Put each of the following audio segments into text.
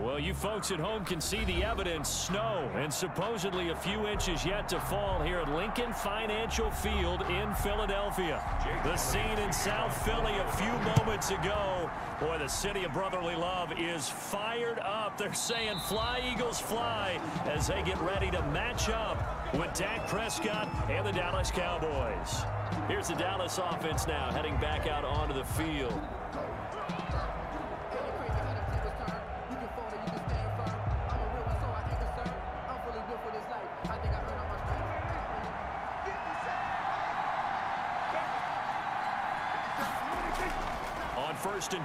Well, you folks at home can see the evidence. Snow and supposedly a few inches yet to fall here at Lincoln Financial Field in Philadelphia. The scene in South Philly a few moments ago. Boy, the city of brotherly love is fired up. They're saying fly, Eagles, fly as they get ready to match up with Dak Prescott and the Dallas Cowboys. Here's the Dallas offense now heading back out onto the field.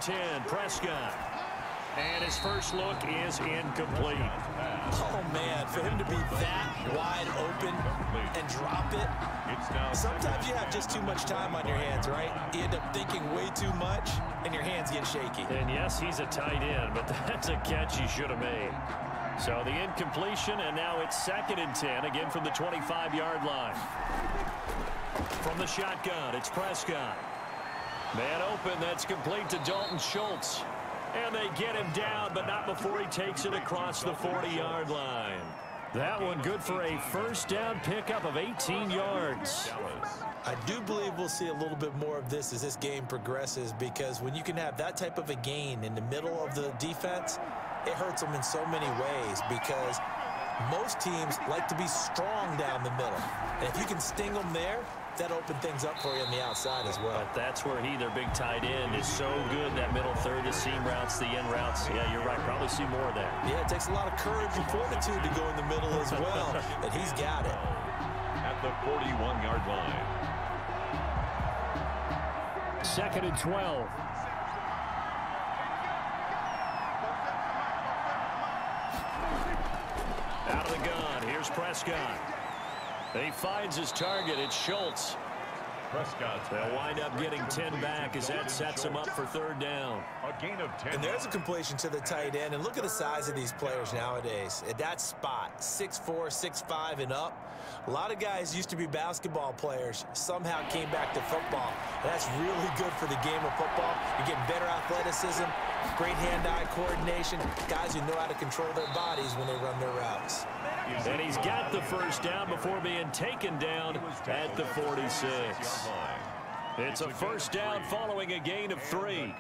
10, Prescott. And his first look is incomplete. Oh, man, for him to be that wide open and drop it, sometimes you have just too much time on your hands, right? You end up thinking way too much, and your hands get shaky. And yes, he's a tight end, but that's a catch he should have made. So the incompletion, and now it's second and 10, again from the 25-yard line. From the shotgun, it's Prescott. Man open, that's complete to Dalton Schultz. And they get him down, but not before he takes it across the 40-yard line. That one good for a first down pickup of 18 yards. I do believe we'll see a little bit more of this as this game progresses because when you can have that type of a gain in the middle of the defense, it hurts them in so many ways because most teams like to be strong down the middle. And if you can sting them there, that opened things up for you on the outside as well. But that's where he, their big tight end, is so good. That middle third, the seam routes, the end routes. Yeah, you're right. Probably see more of that. Yeah, it takes a lot of courage and fortitude to go in the middle as well. but he's got it. At the 41-yard line. Second and 12. Out of the gun. Here's Prescott. He finds his target. It's Schultz. Prescott. They'll wind up getting 10 back as that sets him up for third down. A gain of 10. And there's a completion to the tight end. And look at the size of these players nowadays. At that spot, 6'4", 6'5", and up. A lot of guys used to be basketball players, somehow came back to football. And that's really good for the game of football. You're getting better athleticism, great hand-eye coordination, guys who know how to control their bodies when they run their routes. And he's got the first down before being taken down at the 46. It's a first down following a gain of three.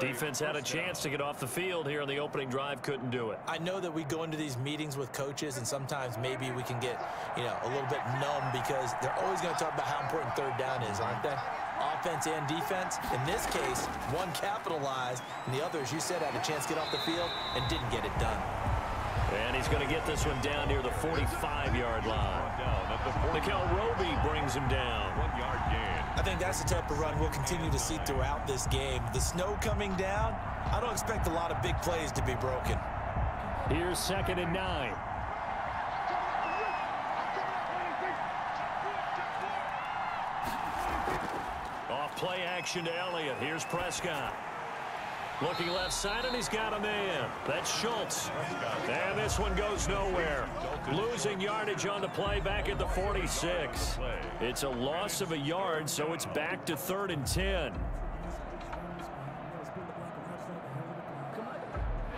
Defense had a chance to get off the field here on the opening drive, couldn't do it. I know that we go into these meetings with coaches, and sometimes maybe we can get, you know, a little bit numb because they're always going to talk about how important third down is, aren't they? Offense and defense. In this case, one capitalized, and the other, as you said, had a chance to get off the field and didn't get it done. And he's going to get this one down near the 45-yard line. Nickell Robey brings him down. One-yard gain. I think that's the type of run we'll continue to see throughout this game. The snow coming down, I don't expect a lot of big plays to be broken. Here's second and nine. Off play action to Elliott. Here's Prescott. Looking left side, and he's got a man. That's Schultz. And this one goes nowhere. Losing yardage on the play back at the 46. It's a loss of a yard, so it's back to third and 10.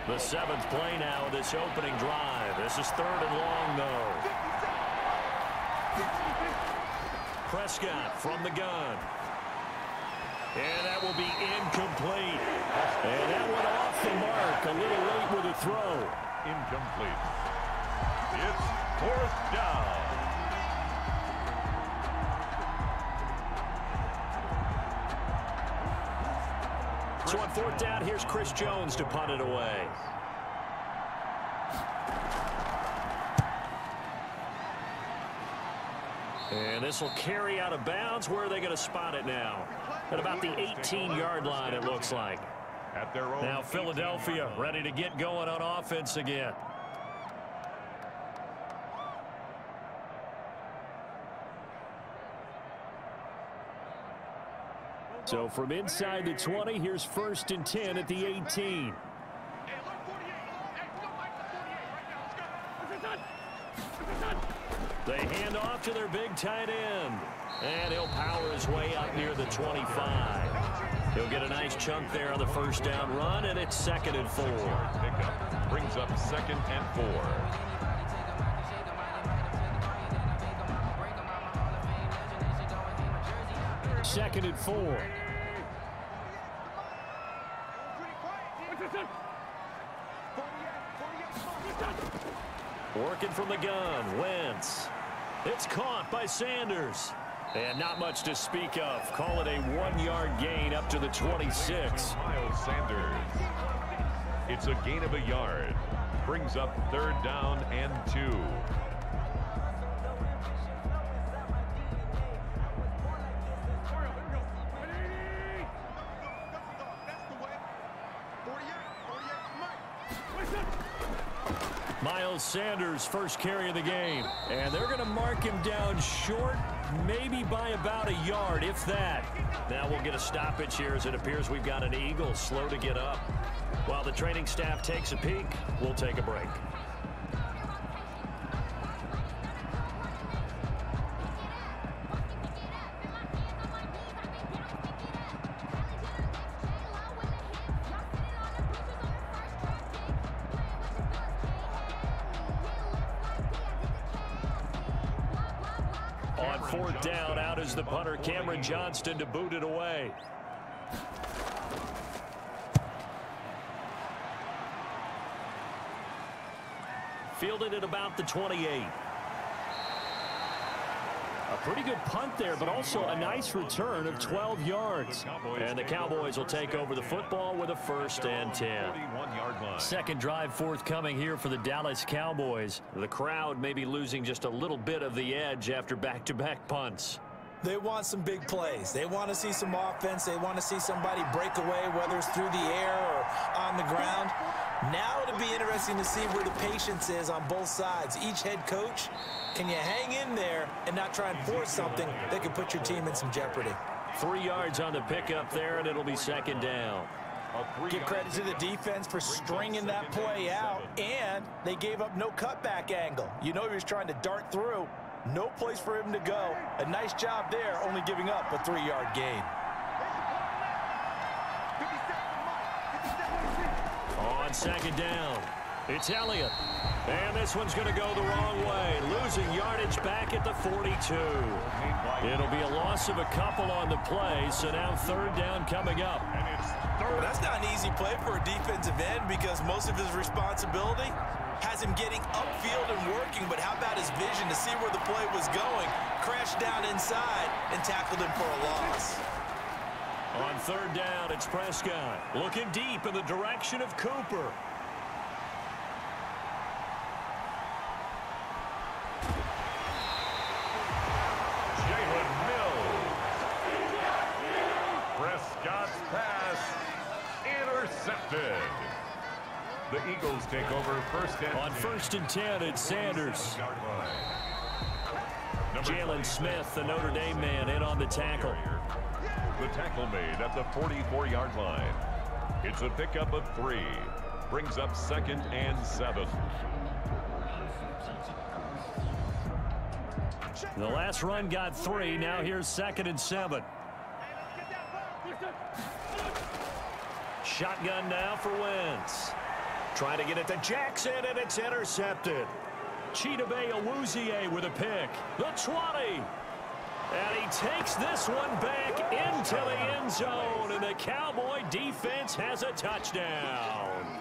The seventh play now this opening drive. This is third and long, though. Prescott from the gun. And that will be incomplete. And that went off the mark. A little late with a throw. Incomplete. It's fourth down. So on fourth down, here's Chris Jones to punt it away. And this will carry out of bounds. Where are they going to spot it now? At about the 18-yard line, it looks like. At their own Now Philadelphia ready to get going on offense again. So from inside the 20, here's first and 10 at the 18. They hand off to their big tight end. And he'll power his way up near the 25. He'll get a nice chunk there on the first down run, and it's second and four. Pickup. Brings up second and four. Second and four. Working from the gun, Wentz. It's caught by Sanders. And not much to speak of. Call it a one-yard gain up to the 26. Miles Sanders. It's a gain of a yard. Brings up third down and two. Sanders first carry of the game. And they're going to mark him down short, maybe by about a yard, if that. Now we'll get a stoppage here as it appears we've got an Eagle slow to get up. While the training staff takes a peek, we'll take a break. Fielded at about the 28. A pretty good punt there, but also a nice return of 12 yards. And the Cowboys will take over the football with a first and 10. Second drive forthcoming here for the Dallas Cowboys. The crowd may be losing just a little bit of the edge after back-to-back -back punts. They want some big plays. They want to see some offense. They want to see somebody break away, whether it's through the air or on the ground. Now it'll be interesting to see where the patience is on both sides. Each head coach, can you hang in there and not try and force something that could put your team in some jeopardy? Three yards on the pickup there, and it'll be second down. Give credit to the defense for stringing that play out, and they gave up no cutback angle. You know he was trying to dart through. No place for him to go. A nice job there, only giving up a three-yard gain. On second down, it's Elliott. And this one's going to go the wrong way. Losing yardage back at the 42. It'll be a loss of a couple on the play, so now third down coming up. That's not an easy play for a defensive end because most of his responsibility has him getting upfield and working, but how about his vision to see where the play was going, crashed down inside, and tackled him for a loss. On third down, it's Prescott looking deep in the direction of Cooper. Jalen Mills. Prescott's pass intercepted. The Eagles take over first and On first and 10, it's Sanders. Jaylon Smith, the Notre Dame man, in on the tackle. The tackle made at the 44-yard line. It's a pickup of three. Brings up second and seven. The last run got three. Now here's second and seven. Shotgun now for Wentz. Trying to get it to Jackson, and it's intercepted. Chidobe Awuzie with a pick. The 20. And he takes this one back into the end zone, and the Cowboy defense has a touchdown.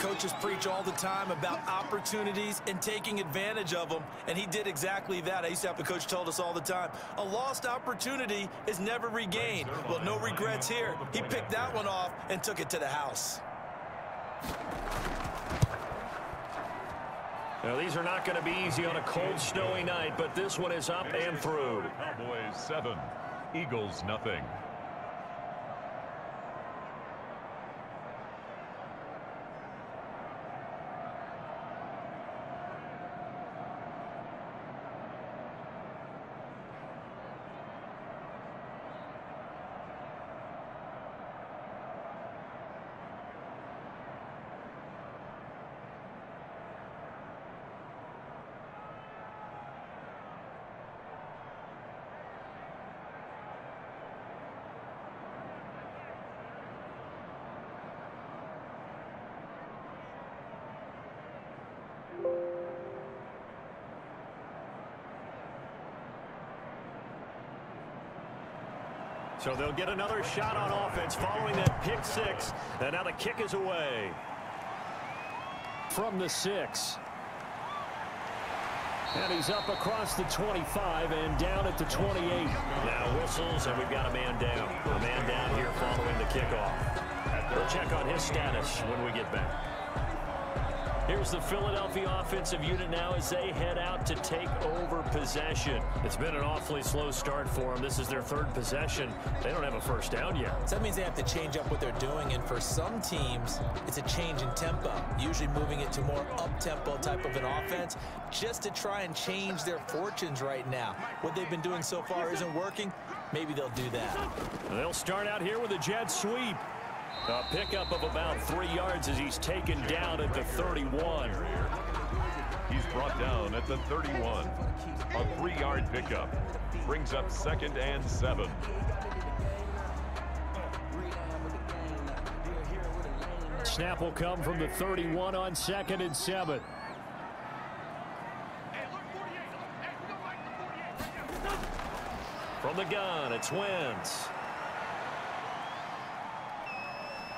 Coaches preach all the time about opportunities and taking advantage of them, and he did exactly that. I used to have a coach told us all the time, a lost opportunity is never regained. Well, no regrets here. He picked that one off and took it to the house. Now, these are not going to be easy on a cold, snowy night, but this one is up and through. Cowboys seven, Eagles nothing. So they'll get another shot on offense following that pick six. And now the kick is away. From the six. And he's up across the 25 and down at the 28. Now whistles, and we've got a man down. A man down here following the kickoff. We'll check on his status when we get back. Here's the Philadelphia offensive unit now as they head out to take over possession. It's been an awfully slow start for them. This is their third possession. They don't have a first down yet. So that means they have to change up what they're doing, and for some teams, it's a change in tempo, usually moving it to more up-tempo type of an offense just to try and change their fortunes right now. What they've been doing so far isn't working. Maybe they'll do that. They'll start out here with a jet sweep. A pickup of about three yards as he's taken down at the 31. He's brought down at the 31. A three-yard pickup. Brings up second and seven. Snap will come from the 31 on second and seven. From the gun, it's Wentz.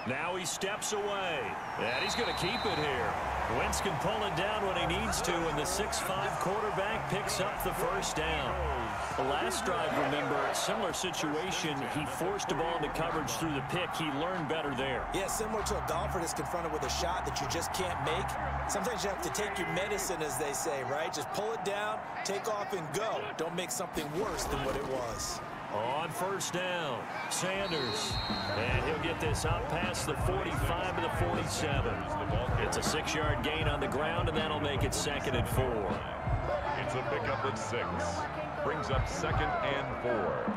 Now he steps away. And he's going to keep it here. Wentz can pull it down when he needs to, and the 6'5 quarterback picks up the first down. The last drive, remember, similar situation. He forced a ball into coverage through the pick. He learned better there. Yeah, similar to a golfer that's confronted with a shot that you just can't make. Sometimes you have to take your medicine, as they say, right? Just pull it down, take off, and go. Don't make something worse than what it was. On first down, Sanders. And he'll get this out past the 45 to the 47. It's a six-yard gain on the ground, and that'll make it second and four. It's a pickup at six. Brings up second and four.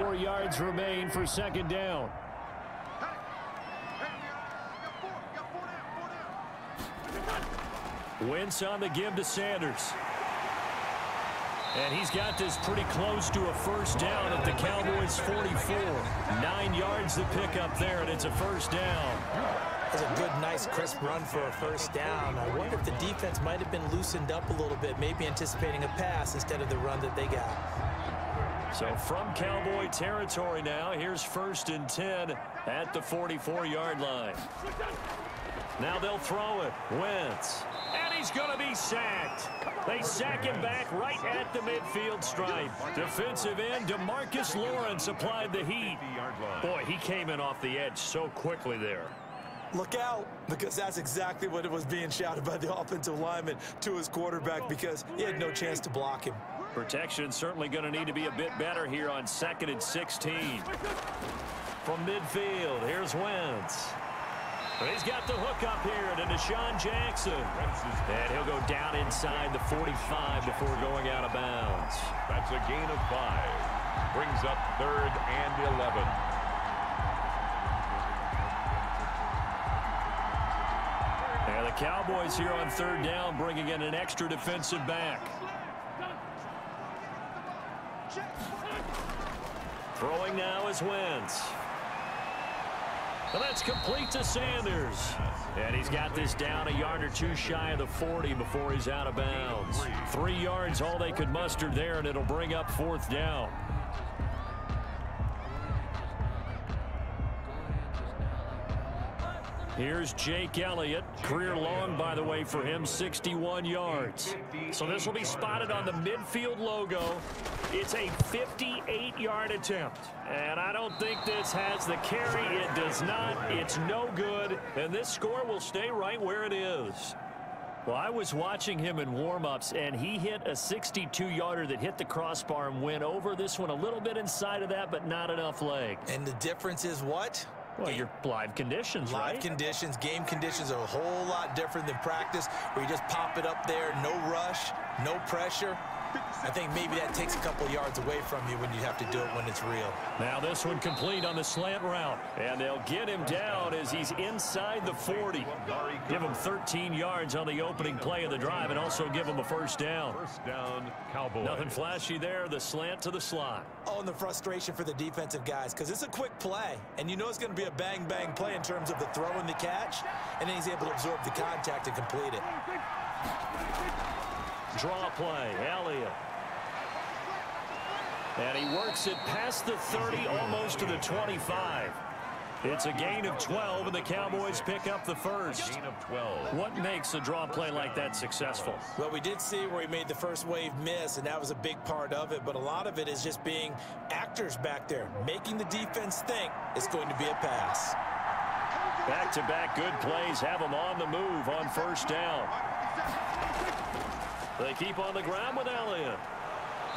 Four yards remain for second down. Wentz on the give to Sanders. And he's got this pretty close to a first down at the Cowboys' 44. Nine yards to pick up there, and it's a first down. That's a good, nice, crisp run for a first down. I wonder if the defense might have been loosened up a little bit, maybe anticipating a pass instead of the run that they got. So from Cowboy territory now, here's first and 10 at the 44-yard line. Now they'll throw it. Wentz. And he's going to be sacked. They sack him back right at the midfield stripe. Defensive end Demarcus Lawrence applied the heat. Boy, he came in off the edge so quickly there. Look out, because that's exactly what it was being shouted by the offensive lineman to his quarterback because he had no chance to block him. Protection certainly going to need to be a bit better here on second and 16. From midfield, here's Wentz. He's got the hook up here to DeSean Jackson. And he'll go down inside the 45 before going out of bounds. That's a gain of five. Brings up third and 11. And the Cowboys here on third down bringing in an extra defensive back. Throwing now is Wentz. And that's complete to Sanders. And he's got this down a yard or two shy of the 40 before he's out of bounds. Three yards all they could muster there, and it'll bring up fourth down. Here's Jake Elliott. Career long, by the way, for him, 61 yards. So this will be spotted on the midfield logo. It's a 58-yard attempt. And I don't think this has the carry. It does not. It's no good. And this score will stay right where it is. Well, I was watching him in warm-ups, and he hit a 62-yarder that hit the crossbar and went over. This one a little bit inside of that, but not enough leg. And the difference is what? Well, your live conditions, live right? conditions, game conditions are a whole lot different than practice where you just pop it up there, no rush, no pressure. I think maybe that takes a couple yards away from you when you have to do it when it's real. Now this one complete on the slant route. And they'll get him down as he's inside the 40. Give him 13 yards on the opening play of the drive and also give him a first down. First down, Cowboys. Nothing flashy there. The slant to the slot. Oh, and the frustration for the defensive guys because it's a quick play. And you know it's going to be a bang-bang play in terms of the throw and the catch. And then he's able to absorb the contact and complete it. Draw play. Elliott. And he works it past the 30, almost to the 25. It's a gain of 12, and the Cowboys pick up the first. Gain of 12. What makes a draw play like that successful? Well, we did see where he made the first wave miss, and that was a big part of it. But a lot of it is just being actors back there, making the defense think it's going to be a pass. Back-to-back -back good plays have them on the move on first down. They keep on the ground with Elliott.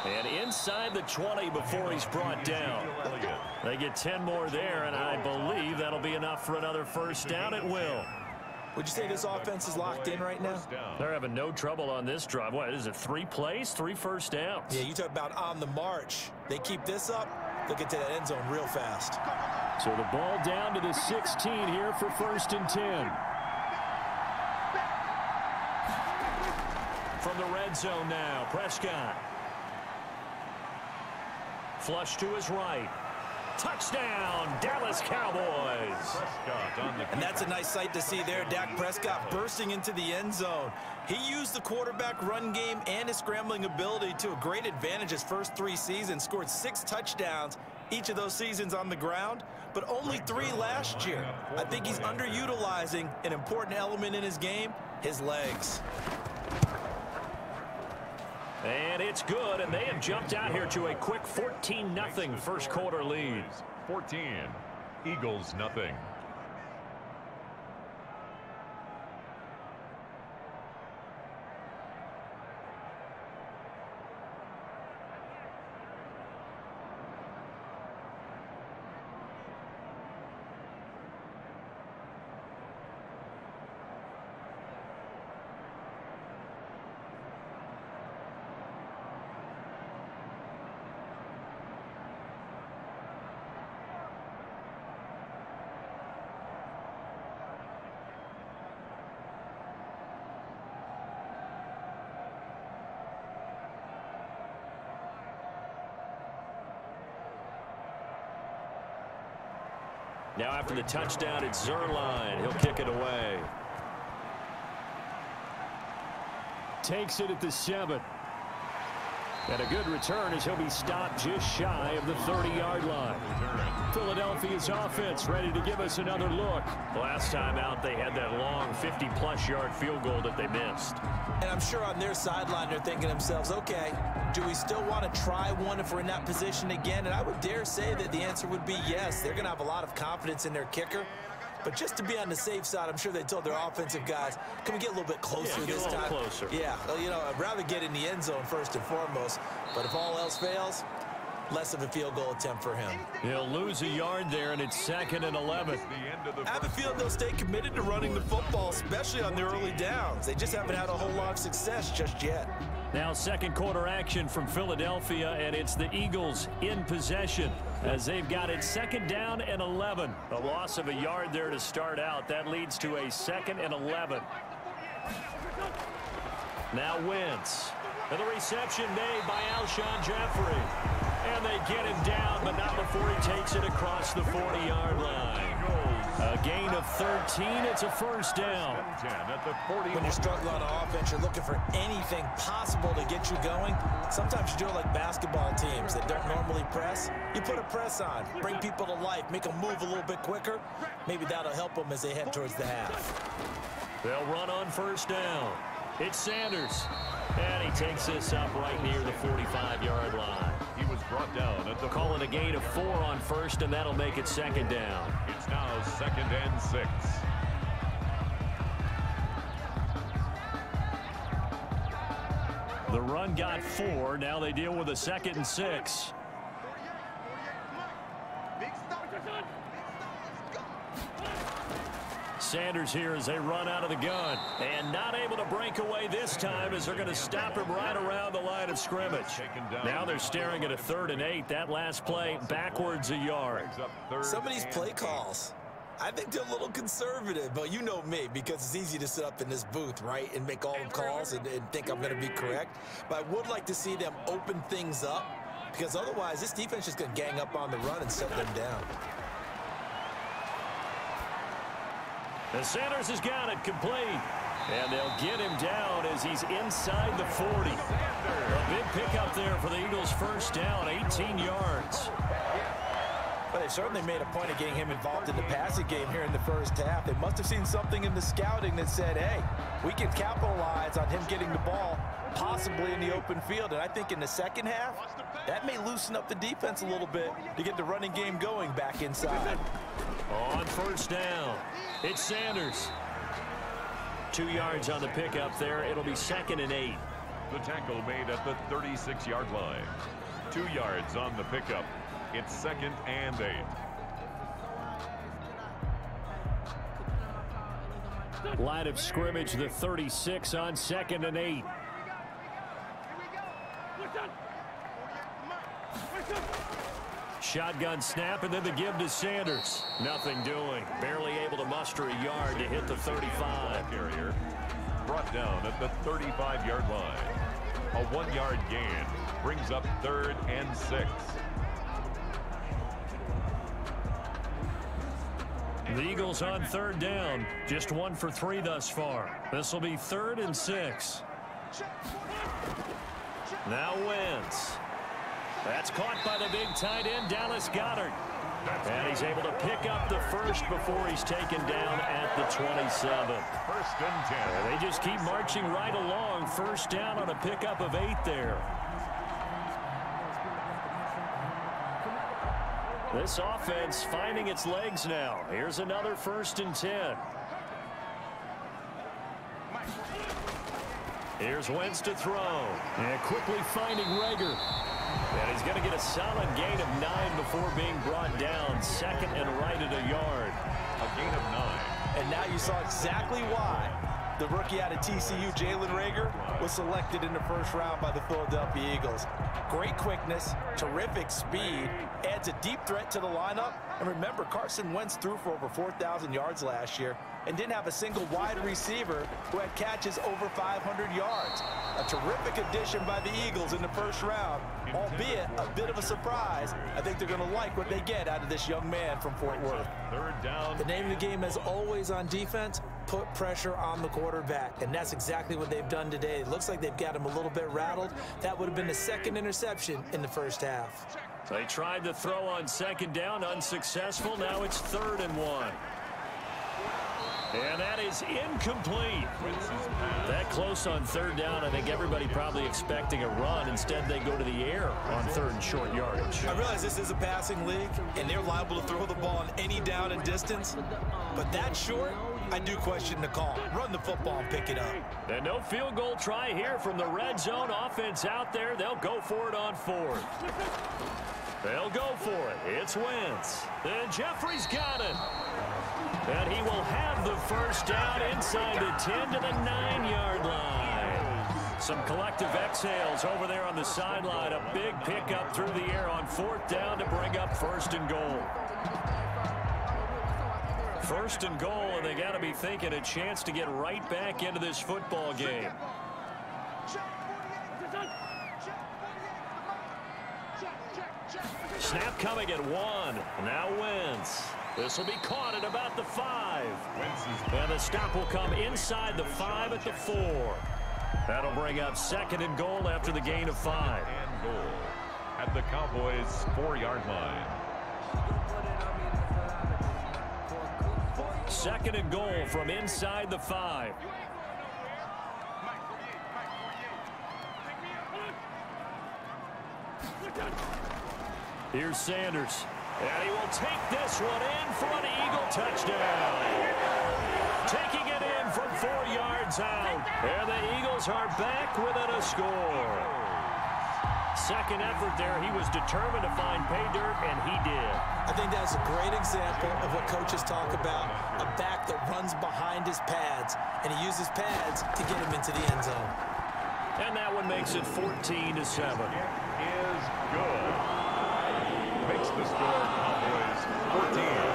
And inside the 20 before he's brought down. They get 10 more there, and I believe that'll be enough for another first down. It will. Would you say this offense is locked in right now? They're having no trouble on this drive. What is it, three plays, three first downs? Yeah, you talk about on the march. They keep this up, they'll get to that end zone real fast. So the ball down to the 16 here for first and 10. From the red zone now, Prescott. Flush to his right. Touchdown, Dallas Cowboys. And that's a nice sight to see there. Dak Prescott bursting into the end zone. He used the quarterback run game and his scrambling ability to a great advantage his first three seasons. Scored six touchdowns each of those seasons on the ground, but only three last year. I think he's underutilizing an important element in his game, his legs. And it's good, and they have jumped out here to a quick 14-0 first quarter lead. 14, Eagles nothing. Now after the touchdown, it's Zuerlein. He'll kick it away. Takes it at the seven. And a good return as he'll be stopped just shy of the 30-yard line. Philadelphia's offense ready to give us another look. Last time out, they had that long 50-plus yard field goal that they missed. And I'm sure on their sideline, they're thinking to themselves, okay, do we still want to try one if we're in that position again? And I would dare say that the answer would be yes. They're going to have a lot of confidence in their kicker. But just to be on the safe side, I'm sure they told their offensive guys, can we get a little bit closer yeah, this time? Closer. Yeah, well, you know, I'd rather get in the end zone first and foremost. But if all else fails, less of a field goal attempt for him. He'll lose a yard there, and it's second and 11. I have a feeling they'll stay committed to running the football, especially on the early downs. They just haven't had a whole lot of success just yet. Now second quarter action from Philadelphia, and it's the Eagles in possession as they've got it second down and 11. A loss of a yard there to start out. That leads to a second and 11. Now Wentz. And the reception made by Alshon Jeffery. And they get him down, but not before he takes it across the 40-yard line. A gain of 13. It's a first down. When you're struggling on offense, you're looking for anything possible to get you going. Sometimes you do it like basketball teams that don't normally press. You put a press on, bring people to life, make them move a little bit quicker. Maybe that'll help them as they head towards the half. They'll run on first down. It's Sanders. And he takes this up right near the 45-yard line. He was brought down at the calling a gain of four on first, and that'll make it second down. Second and six. The run got four. Now they deal with a second and six. Sanders here as they run out of the gun. And not able to break away this time as they're going to stop him right around the line of scrimmage. Now they're staring at a third and eight. That last play backwards a yard. Some of these play calls, I think they're a little conservative, but you know me because it's easy to sit up in this booth, right, and make all the calls and, and think I'm going to be correct. But I would like to see them open things up because otherwise this defense is going to gang up on the run and set them down. And Sanders has got it complete. And they'll get him down as he's inside the 40. A big pickup there for the Eagles first down, 18 yards. But they certainly made a point of getting him involved in the passing game here in the first half. They must have seen something in the scouting that said, hey, we can capitalize on him getting the ball possibly in the open field. And I think in the second half, that may loosen up the defense a little bit to get the running game going back inside. On first down, it's Sanders. Two yards on the pickup there. It'll be second and eight. The tackle made at the 36-yard line. Two yards on the pickup. It's second and eight. Line of scrimmage, the 36 on second and eight. Shotgun snap, and then the give to Sanders. Nothing doing. Barely able to muster a yard to hit the 35. Carrier brought down at the 35-yard line. A one-yard gain brings up third and six. The Eagles on third down. Just one for three thus far. This will be third and six. Now Wentz. That's caught by the big tight end, Dallas Goedert. And he's able to pick up the first before he's taken down at the 27. First and 10. And they just keep marching right along. First down on a pickup of eight there. This offense finding its legs now. Here's another first and 10. Here's Wentz to throw. And quickly finding Reagor. And he's going to get a solid gain of nine before being brought down. Second and right at a yard. A gain of nine. And now you saw exactly why the rookie out of TCU, Jalen Reagor, was selected in the first round by the Philadelphia Eagles. Great quickness, terrific speed, adds a deep threat to the lineup. And remember, Carson Wentz threw for over 4,000 yards last year and didn't have a single wide receiver who had catches over 500 yards. A terrific addition by the Eagles in the first round, albeit a bit of a surprise. I think they're going to like what they get out of this young man from Fort Worth. Third down. The name of the game, as always on defense, put pressure on the quarterback, and that's exactly what they've done today. It looks like they've got him a little bit rattled. That would have been the second interception in the first half. They tried to throw on second down, unsuccessful. Now it's third and one. And that is incomplete. That close on third down, I think everybody probably expecting a run. Instead, they go to the air on third and short yardage. I realize this is a passing league, and they're liable to throw the ball on any down and distance. But that short, I do question the call. Run the football and pick it up. And no field goal try here from the red zone offense out there. They'll go for it on fourth. They'll go for it. It's Wentz. And Jeffery's got it. And he will have the first down inside the 10 to the 9-yard line. Some collective exhales over there on the sideline. A big pickup through the air on fourth down to bring up first and goal. First and goal, and they got to be thinking a chance to get right back into this football game. Snap coming at one. Now Wentz. This will be caught at about the five. And the stop will come inside the five at the four. That'll bring up second and goal after the gain of five. And goal at the Cowboys' four-yard line. Second and goal from inside the five. Here's Sanders. And he will take this one in for an Eagle touchdown. Taking it in from four yards out. And the Eagles are back within a score. Second effort there, he was determined to find pay dirt, and he did. I think that's a great example of what coaches talk about, a back that runs behind his pads, and he uses pads to get him into the end zone. And that one makes it 14 to 7. Is good. Makes the score Cowboys 14,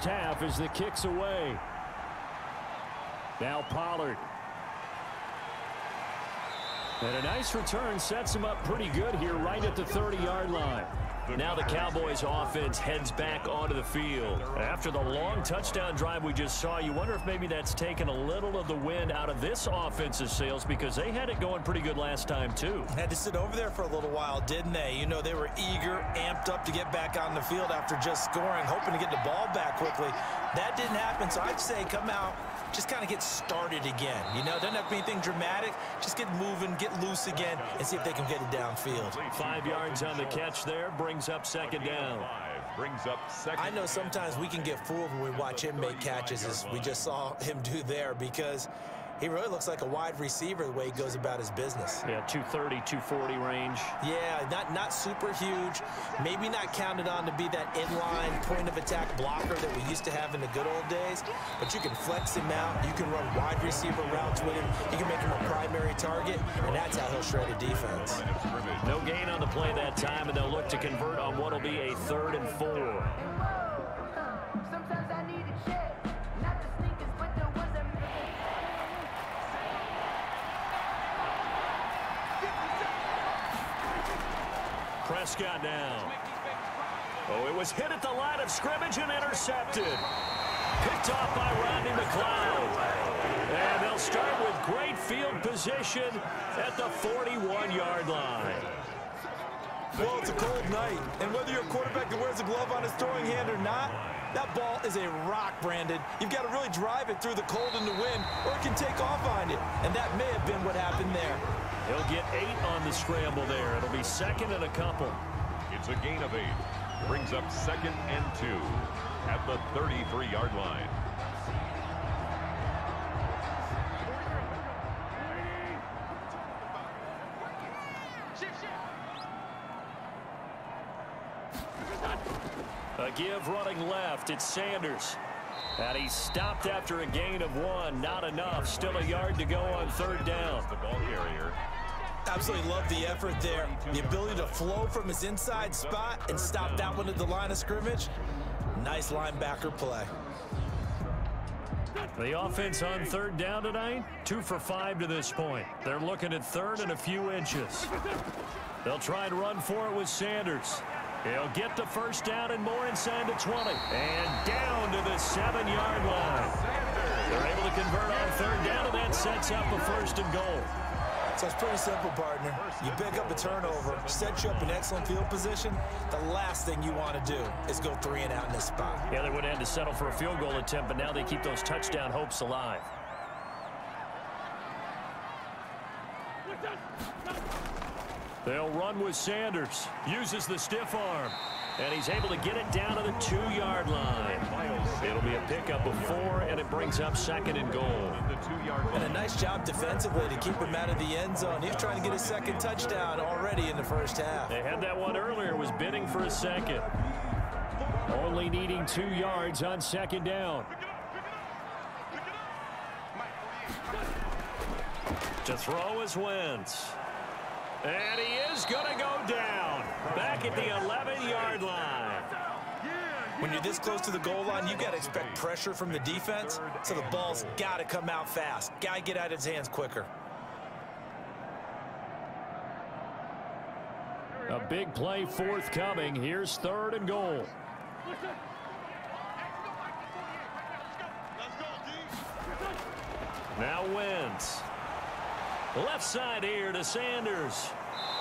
first half as the kick's away. Now Pollard. And a nice return sets him up pretty good here right at the 30-yard line. Now the Cowboys offense heads back onto the field. After the long touchdown drive we just saw, you wonder if maybe that's taken a little of the wind out of this offensive sails because they had it going pretty good last time too. Had to sit over there for a little while, didn't they? You know, they were eager, amped up to get back on the field after just scoring, hoping to get the ball back quickly. That didn't happen, so I'd say come out, just kind of get started again. You know, doesn't have to be anything dramatic. Just get moving, get loose again, and see if they can get it downfield. Five yards on the catch there brings up second down. Brings up second. I know sometimes we can get fooled when we watch him make catches, as we just saw him do there, because he really looks like a wide receiver the way he goes about his business. Yeah, 230, 240 range. Yeah, not not super huge. Maybe not counted on to be that inline point of attack blocker that we used to have in the good old days. But you can flex him out. You can run wide receiver routes with him. You can make him a primary target, and that's how he'll shred a defense. No gain on the play that time, and they'll look to convert on what will be a third and four. Prescott now. Oh, it was hit at the line of scrimmage and intercepted. Picked off by Rodney McLeod. And they'll start with great field position at the 41-yard line. Well, it's a cold night, and whether you're a quarterback that wears a glove on his throwing hand or not, that ball is a rock, Brandon. You've got to really drive it through the cold and the wind, or it can take off on you. And that may have been what happened there. He'll get eight on the scramble there. It'll be second and a couple. It's a gain of eight. Brings up second and two at the 33-yard line. A give running left. It's Sanders. And he stopped after a gain of one. Not enough. Still a yard to go on third down. The ball carrier. Absolutely love the effort there. The ability to flow from his inside spot and stop that one at the line of scrimmage. Nice linebacker play. The offense on third down tonight, two for five to this point. They're looking at third and a few inches. They'll try and run for it with Sanders. He'll get the first down and more inside the 20. And down to the seven-yard line. They're able to convert on third down, and that sets up a first and goal. So it's pretty simple, partner. You pick up a turnover, set you up in excellent field position. The last thing you want to do is go three and out in this spot. Yeah, they would have had to settle for a field goal attempt, but now they keep those touchdown hopes alive. They'll run with Sanders. Uses the stiff arm. And he's able to get it down to the two-yard line. It'll be a pickup of four, and it brings up second and goal. And a nice job defensively to keep him out of the end zone. He's trying to get a second touchdown already in the first half. They had that one earlier, was bidding for a second. Only needing two yards on second down. To throw is Wentz. And he is going to go down. Back at the 11-yard line. When you're this close to the goal line, you got to expect pressure from the defense, so the ball's got to come out fast. Got to get out of his hands quicker. A big play forthcoming. Here's third and goal. Now Wentz. Left side here to Sanders.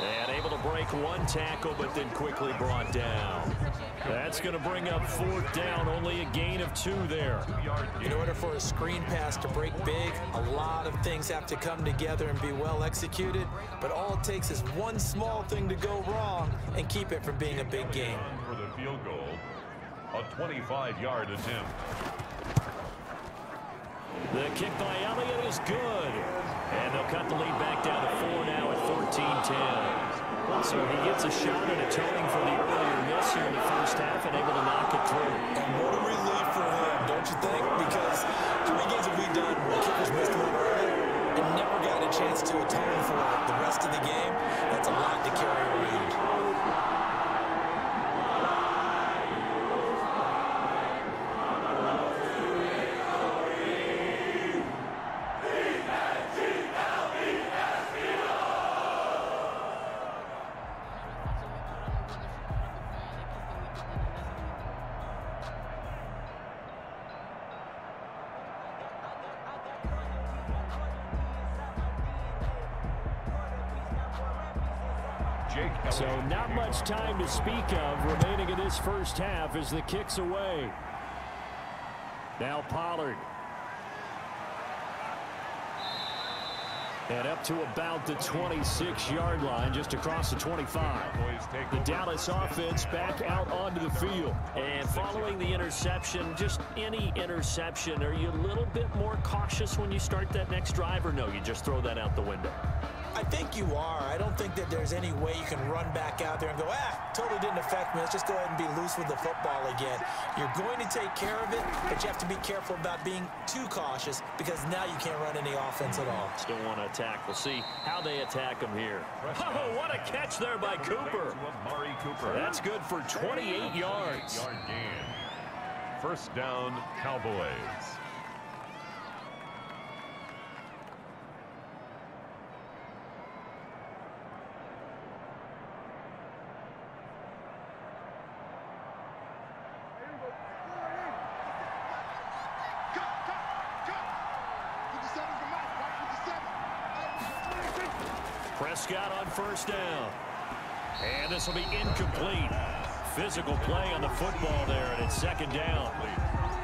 And able to break one tackle, but then quickly brought down. That's going to bring up fourth down. Only a gain of two there. In order for a screen pass to break big, a lot of things have to come together and be well executed. But all it takes is one small thing to go wrong and keep it from being a big game. For the field goal, a 25-yard attempt. The kick by Elliott is good. And they'll cut the lead back down to four now at 14-10. So he gets a shot at atoning for the earlier miss here in the first half and able to knock it through. And what a relief for him, don't you think? Because many games have we done kickers missed one early and never got a chance to atone for it the rest of the game? That's a lot to carry around. First half as the kick's away. Now Pollard. And up to about the 26-yard line, just across the 25. The Dallas offense back out onto the field. And following the interception, just any interception, are you a little bit more cautious when you start that next drive, or no, you just throw that out the window? I think you are. I don't think that there's any way you can run back out there and go, ah, totally didn't affect me. Let's just go ahead and be loose with the football again. You're going to take care of it, but you have to be careful about being too cautious because now you can't run any offense at all. Still want to attack. We'll see how they attack him here. Oh, what a catch there by Cooper. Cooper. That's good for 28 yards. Yard gain. First down, Cowboys. Prescott on first down. And this will be incomplete. Physical play on the football there, and it's second down.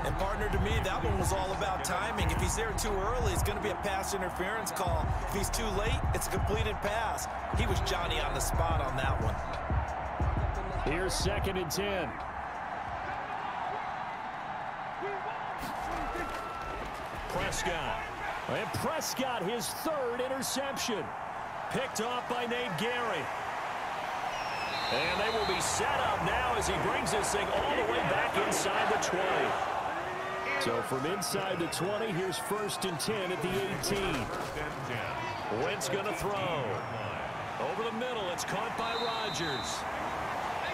And partner, to me, that one was all about timing. If he's there too early, it's going to be a pass interference call. If he's too late, it's a completed pass. He was Johnny on the spot on that one. Here's second and 10. Prescott. And Prescott, his third interception. Picked off by Nate Gerry. And they will be set up now as he brings this thing all the way back inside the 20. So from inside the 20, here's first and 10 at the 18. Wentz going to throw. Over the middle, it's caught by Rodgers.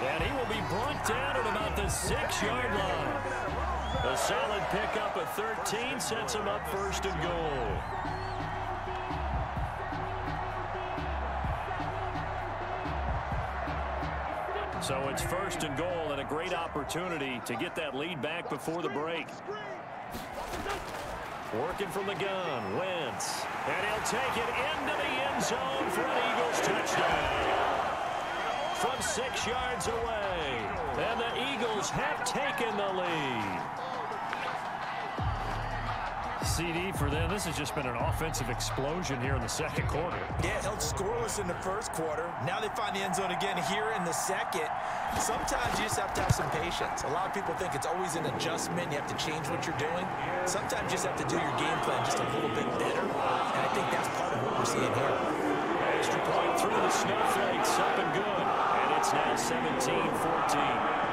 And he will be brought down at about the six-yard line. A solid pickup of 13 sets him up first and goal. It's first and goal and a great opportunity to get that lead back before the break. Working from the gun, Wentz. And he'll take it into the end zone for an Eagles touchdown. From six yards away. And the Eagles have taken the lead. CD for them. This has just been an offensive explosion here in the second quarter. Yeah, held scoreless in the first quarter. Now they find the end zone again here in the second. Sometimes you just have to have some patience. A lot of people think it's always an adjustment. You have to change what you're doing. Sometimes you just have to do your game plan just a little bit better. And I think that's part of what we're seeing here. Extra point through the snowflakes. Up and good. And it's now 17-14.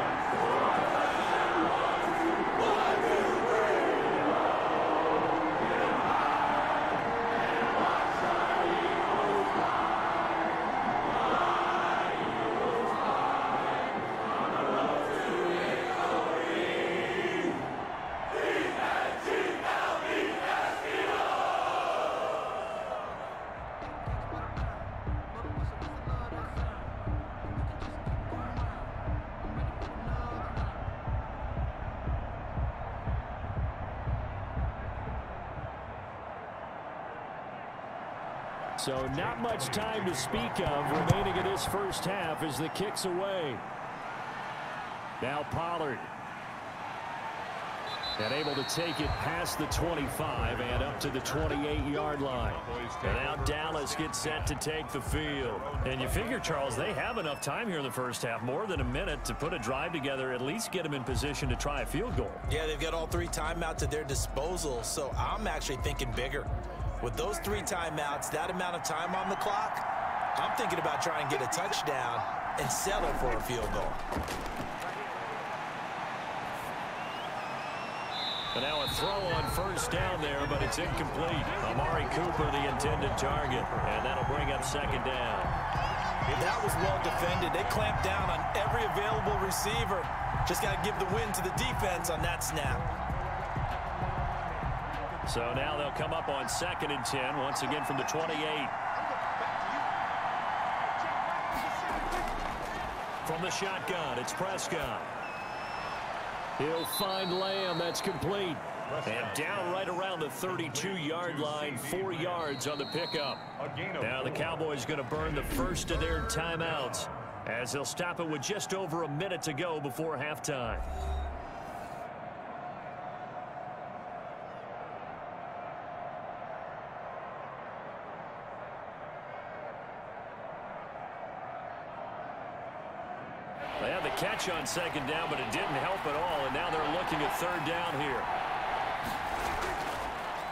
So not much time to speak of remaining in this first half as the kick's away. Now Pollard. And able to take it past the 25 and up to the 28-yard line. And now Dallas gets set to take the field. And you figure, Charles, they have enough time here in the first half, more than a minute to put a drive together, at least get them in position to try a field goal. Yeah, they've got all three timeouts at their disposal, so I'm actually thinking bigger. With those three timeouts, that amount of time on the clock, I'm thinking about trying to get a touchdown and settle for a field goal. And now a throw on first down there, but it's incomplete. Amari Cooper, the intended target, and that'll bring up second down. That was well defended. They clamped down on every available receiver. Just got to give the win to the defense on that snap. So now they'll come up on second and 10, once again from the 28. From the shotgun, it's Prescott. He'll find Lamb. That's complete. And down right around the 32-yard line, four yards on the pickup. Now the Cowboys are going to burn the first of their timeouts. as they'll stop it with just over a minute to go before halftime. They on second down, but it didn't help at all, and now they're looking at third down here.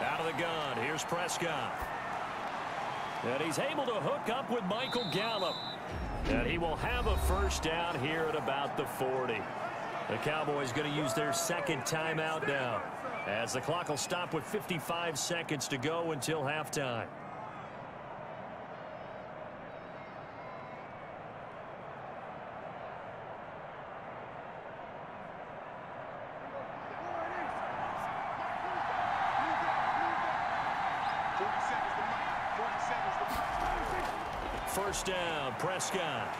Out of the gun, here's Prescott. And he's able to hook up with Michael Gallup. And he will have a first down here at about the 40. The Cowboys going to use their second timeout now as the clock will stop with 55 seconds to go until halftime. First down, Prescott.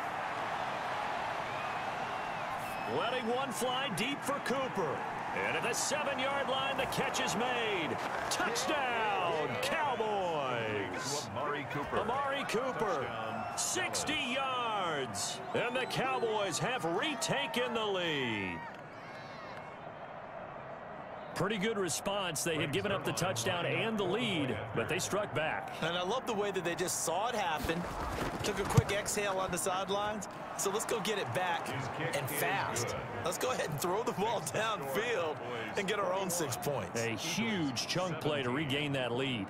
Letting one fly deep for Cooper. And at the seven-yard line, the catch is made. Touchdown, Cowboys. Amari Cooper. Amari Cooper, 60 yards. And the Cowboys have retaken the lead. Pretty good response. They had given up the touchdown and the lead, but they struck back. And I love the way that they just saw it happen, took a quick exhale on the sidelines. So let's go get it back and fast. Let's go ahead and throw the ball downfield and get our own six points. A huge chunk play to regain that lead.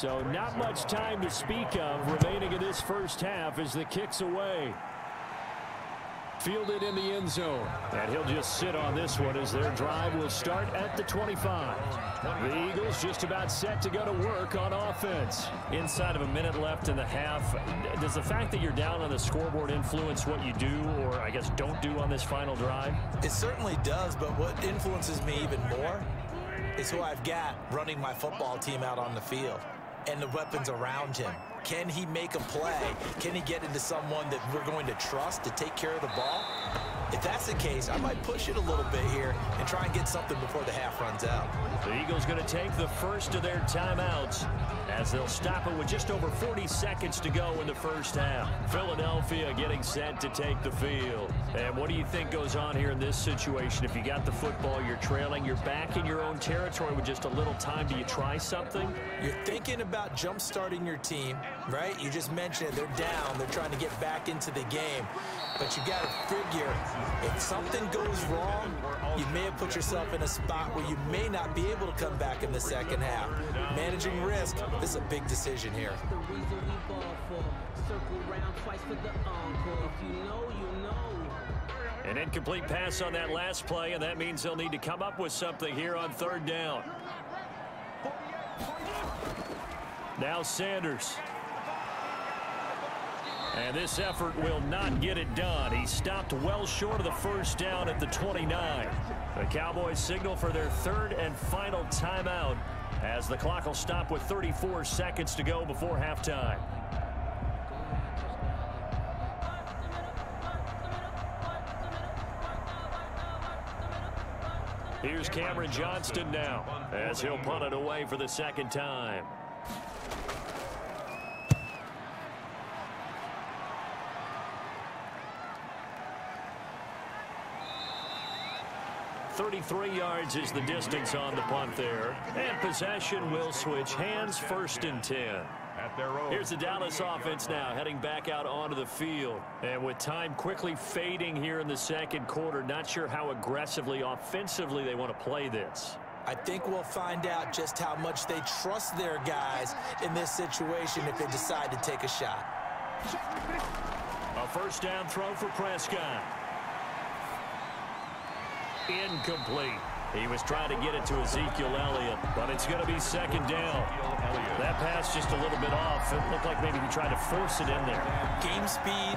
So not much time to speak of remaining in this first half as the kick's away. Fielded in the end zone. And he'll just sit on this one as their drive will start at the 25. The Eagles just about set to go to work on offense. Inside of a minute left in the half, does the fact that you're down on the scoreboard influence what you do or I guess don't do on this final drive? It certainly does, but what influences me even more is who I've got running my football team out on the field and the weapons around him. Can he make a play? Can he get into someone that we're going to trust to take care of the ball? If that's the case, I might push it a little bit here and try and get something before the half runs out. The Eagles going to take the first of their timeouts as they'll stop it with just over 40 seconds to go in the first half. Philadelphia getting set to take the field. And what do you think goes on here in this situation? If you got the football, you're trailing, you're back in your own territory with just a little time. Do you try something? You're thinking about jump-starting your team, right? You just mentioned it. They're down. They're trying to get back into the game. But you got to figure if something goes wrong, you may have put yourself in a spot where you may not be able to come back in the second half. Managing risk, this is a big decision here. An incomplete pass on that last play, and that means they'll need to come up with something here on third down. Now Sanders. And this effort will not get it done. He stopped well short of the first down at the 29. The Cowboys signal for their third and final timeout as the clock will stop with 34 seconds to go before halftime. Here's Cameron Johnston now as he'll punt it away for the second time. 33 yards is the distance on the punt there. And possession will switch hands first and 10. Here's the Dallas offense now heading back out onto the field. And with time quickly fading here in the second quarter, not sure how aggressively offensively they want to play this. I think we'll find out just how much they trust their guys in this situation if they decide to take a shot. A first down throw for Prescott. Incomplete. He was trying to get it to Ezekiel Elliott, but it's going to be second down. That pass just a little bit off. It looked like maybe he tried to force it in there. Game speed,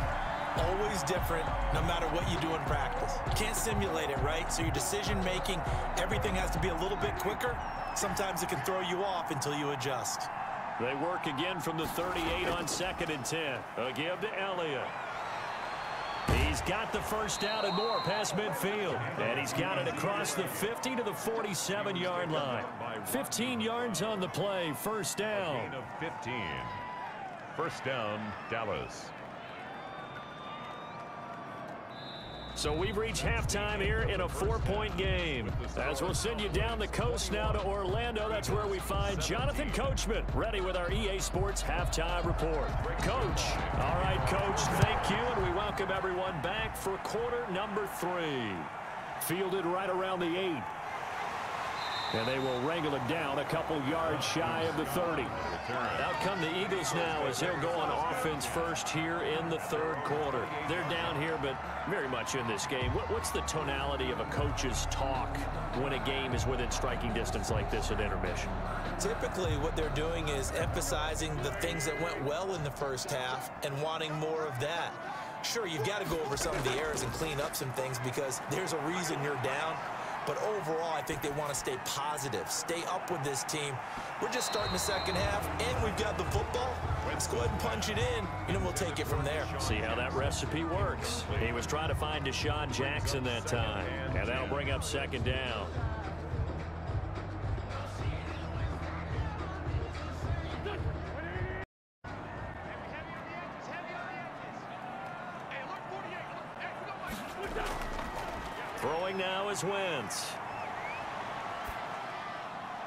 always different no matter what you do in practice. You can't simulate it, right? So your decision making, everything has to be a little bit quicker. Sometimes it can throw you off until you adjust. They work again from the 38 on second and 10. A give to Elliott. He's got the first down and more past midfield. And he's got it across the 50 to the 47-yard line. 15 yards on the play. First down. 15. First down, Dallas. So we've reached halftime here in a four-point game. As we'll send you down the coast now to Orlando, that's where we find Jonathan Coachman, ready with our EA Sports halftime report. Coach. All right, Coach, thank you, and we welcome everyone back for quarter number three. Fielded right around the eight. And they will wrangle it down a couple yards shy of the 30. Out come the Eagles now as they'll go on offense first here in the third quarter. They're down here, but very much in this game. What's the tonality of a coach's talk when a game is within striking distance like this at intermission? Typically, what they're doing is emphasizing the things that went well in the first half and wanting more of that. Sure, you've got to go over some of the errors and clean up some things because there's a reason you're down. But overall, I think they want to stay positive, stay up with this team. We're just starting the second half, and we've got the football. Let's go ahead and punch it in, and then we'll take it from there. See how that recipe works. He was trying to find DeSean Jackson that time, and that'll bring up second down. Now Wentz.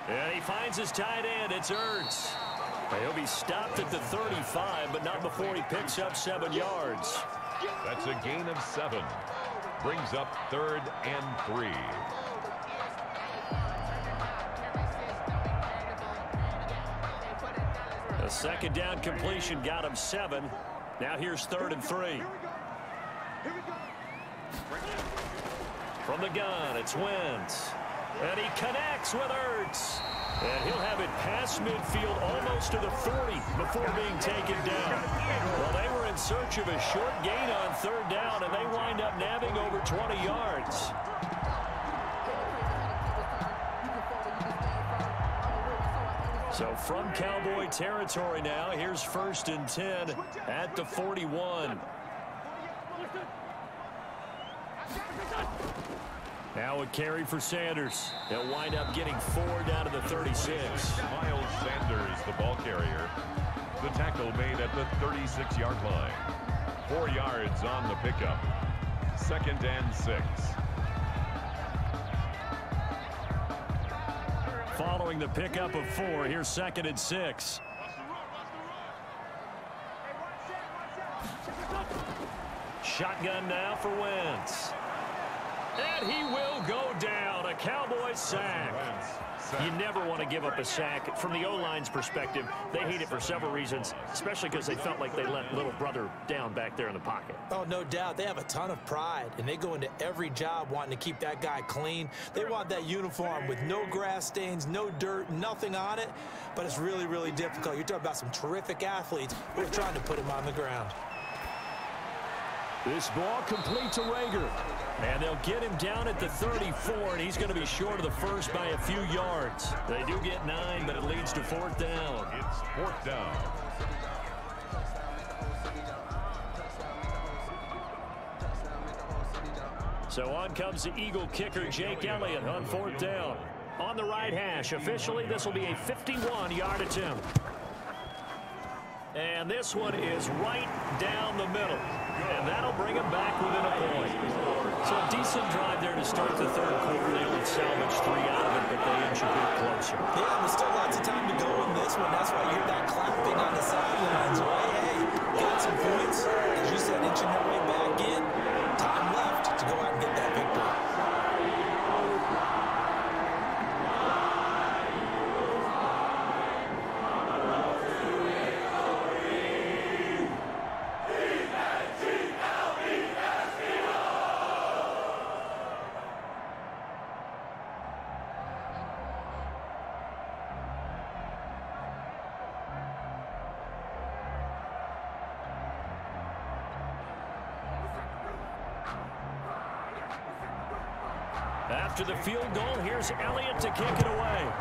And he finds his tight end. It's Ertz. He'll be stopped at the 35, but not before he picks up seven yards. That's a gain of seven. Brings up third and three. A second down completion got him seven. Now here's third and three. From the gun, it's Wentz. And he connects with Ertz. And he'll have it past midfield almost to the 40 before being taken down. Well, they were in search of a short gain on third down, and they wind up nabbing over 20 yards. So from Cowboy territory now, here's first and 10 at the 41. Now a carry for Sanders. They'll wind up getting four down to the 36. Miles Sanders, the ball carrier. The tackle made at the 36-yard line. Four yards on the pickup. Second and six. Following the pickup of four, here's second and six. Shotgun now for Wentz. And he will go down. A Cowboy sack. You never want to give up a sack. From the O-line's perspective, they hate it for several reasons, especially because they felt like they let little brother down back there in the pocket. Oh, no doubt. They have a ton of pride, and they go into every job wanting to keep that guy clean. They want that uniform with no grass stains, no dirt, nothing on it, but it's really, really difficult. You're talking about some terrific athletes. who are trying to put him on the ground. This ball complete to Reagor. And they'll get him down at the 34, and he's going to be short of the first by a few yards. They do get nine, but it leads to fourth down. It's fourth down. So on comes the Eagle kicker, Jake Elliott, on fourth down. On the right hash, officially, this will be a 51-yard attempt. And this one is right down the middle. And that'll bring him back within a point. So a decent drive there to start the third quarter. They only salvaged three out of it, but they inch a bit closer. Yeah, there's still lots of time to go in this one. That's why you hear that clapping on the sidelines, right? Hey, got some points. As you said, inching their way back in. Here's Elliott to kick it away.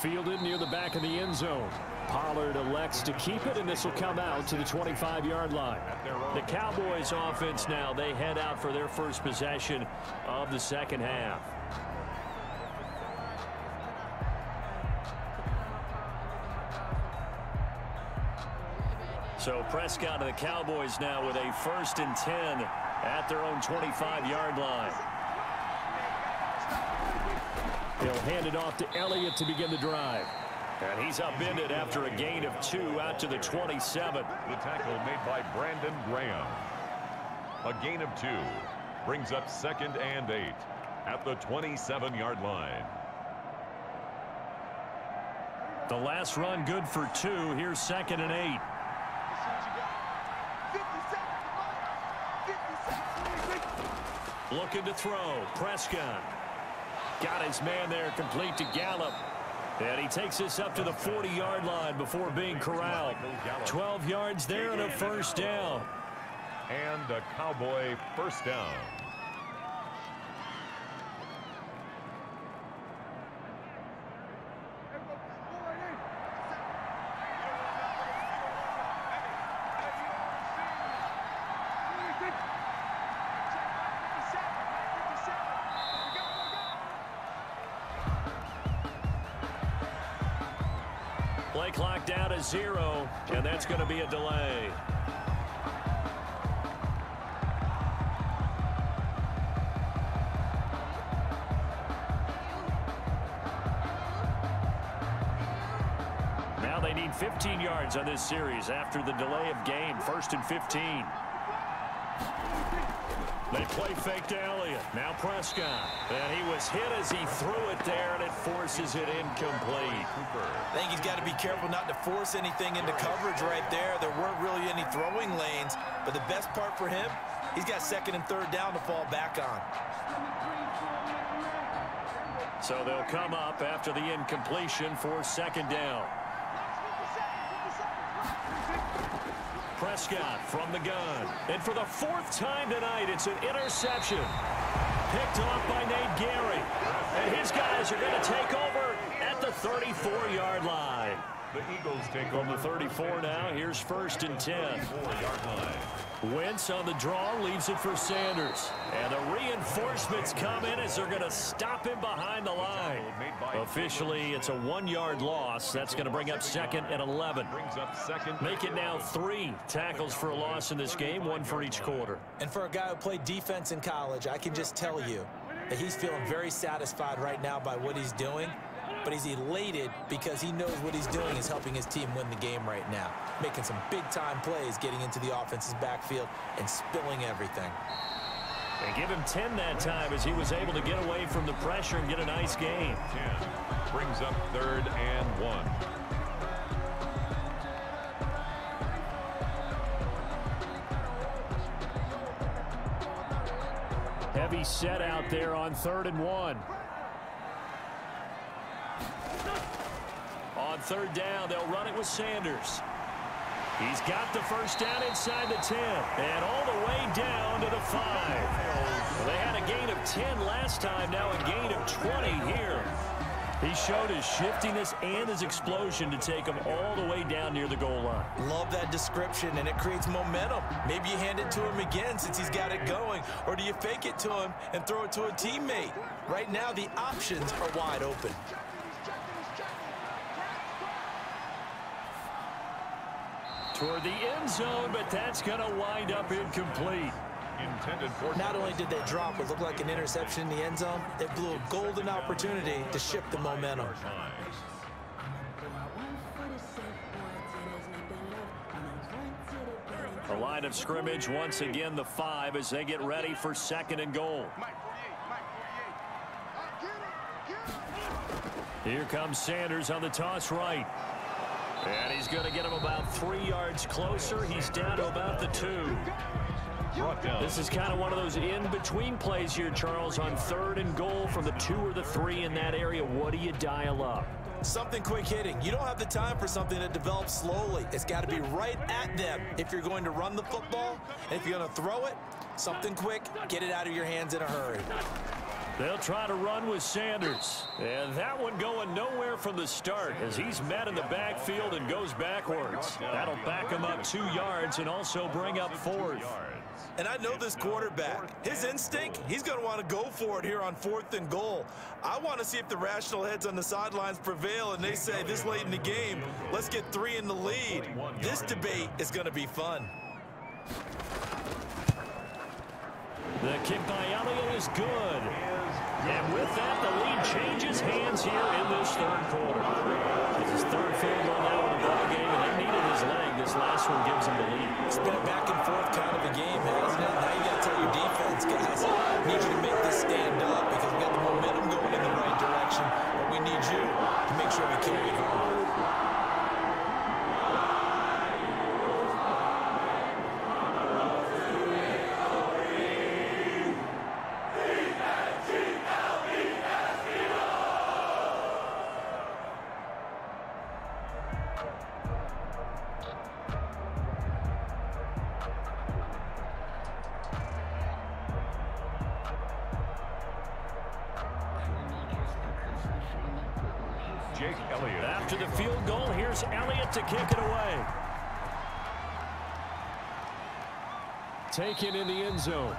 Fielded near the back of the end zone. Pollard elects to keep it, and this will come out to the 25-yard line. The Cowboys offense now, they head out for their first possession of the second half. So Prescott to the Cowboys now with a first and 10 at their own 25-yard line. He'll hand it off to Elliott to begin the drive. And he's upended after a gain of two out to the 27. The tackle made by Brandon Graham. A gain of two brings up second and eight at the 27-yard line. The last run good for two. Here's second and eight. Looking to throw. Prescott. Got his man there complete to Gallup. And he takes this up to the 40-yard line before being corralled. 12 yards there and a first down. And a Cowboy first down. Play clock down to zero, and that's going to be a delay. Now they need 15 yards on this series after the delay of game. First and 15. They play fake to Elliott. Now Prescott. And he was hit as he threw it there, and it forces it incomplete. I think he's got to be careful not to force anything into coverage right there. There weren't really any throwing lanes, but the best part for him, he's got second and third down to fall back on. So they'll come up after the incompletion for second down. Prescott from the gun. And for the fourth time tonight, it's an interception. Picked off by Nate Gerry. And his guys are going to take over at the 34-yard line. The Eagles take From over the 34 now, here's first and 10. 34-yard line. Wentz on the draw, leaves it for Sanders. And the reinforcements come in as they're going to stop him behind the line. Officially, it's a one-yard loss. That's going to bring up second and 11. Brings up second. Make it now three tackles for a loss in this game, one for each quarter. And for a guy who played defense in college, I can just tell you that he's feeling very satisfied right now by what he's doing. But he's elated because he knows what he's doing is helping his team win the game right now. Making some big-time plays, getting into the offense's backfield, and spilling everything. They give him 10 that time as he was able to get away from the pressure and get a nice gain. 10. Brings up third and one. Heavy set out there on third and one. On third down, they'll run it with Sanders. He's got the first down inside the 10 and all the way down to the 5. Well, they had a gain of 10 last time, now a gain of 20 here. He showed his shiftiness and his explosion to take him all the way down near the goal line. Love that description, and it creates momentum. Maybe you hand it to him again since he's got it going, or do you fake it to him and throw it to a teammate? Right now, the options are wide open. Toward the end zone, but that's going to wind up incomplete. Intended for Not only did they drop what looked like an interception in the end zone, it blew a golden opportunity to shift the momentum. The line of scrimmage once again the five as they get ready for second and goal. Here comes Sanders on the toss right. And he's going to get him about three yards closer. He's down to about the two. This is kind of one of those in-between plays here, Charles, on third and goal from the two or the three in that area. What do you dial up? Something quick hitting. You don't have the time for something that develops slowly. It's got to be right at them if you're going to run the football. And if you're going to throw it, something quick, get it out of your hands in a hurry. They'll try to run with Sanders. And that one going nowhere from the start as he's met in the backfield and goes backwards. That'll back him up two yards and also bring up fourth. And I know this quarterback. His instinct, he's going to want to go for it here on fourth and goal. I want to see if the rational heads on the sidelines prevail and they say this late in the game, let's get three in the lead. This debate is going to be fun. The kick by Elliott is good. And with that, the lead changes hands here in this third quarter. It's his third field goal now in the ball game, and they needed his leg. This last one gives him the lead. It's been a back and forth kind of zone.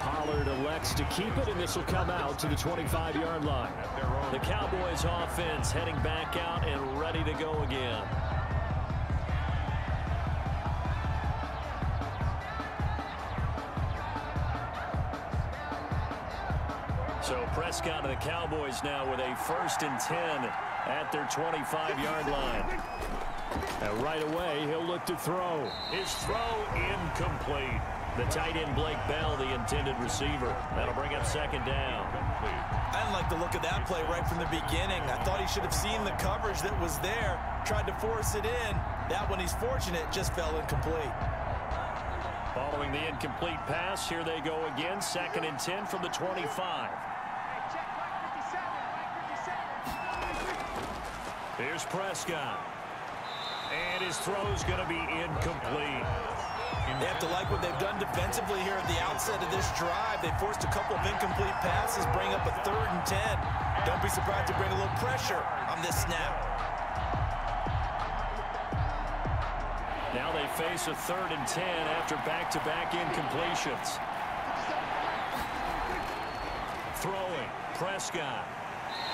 Pollard elects to keep it, and this will come out to the 25-yard line. The Cowboys offense heading back out and ready to go again. So Prescott and the Cowboys now with a first and 10 at their 25-yard line. And right away, he'll look to throw. His throw incomplete. The tight end Blake Bell, the intended receiver. That'll bring up second down. I didn't like the look of that play right from the beginning. I thought he should have seen the coverage that was there, tried to force it in. That one, he's fortunate, just fell incomplete. Following the incomplete pass, here they go again. Second and 10 from the 25. Here's Prescott. And his throw's going to be incomplete. They have to like what they've done defensively here at the outset of this drive. They forced a couple of incomplete passes, bring up a third and 10. Don't be surprised to bring a little pressure on this snap. Now they face a third and 10 after back-to-back -back incompletions. Throwing, Prescott.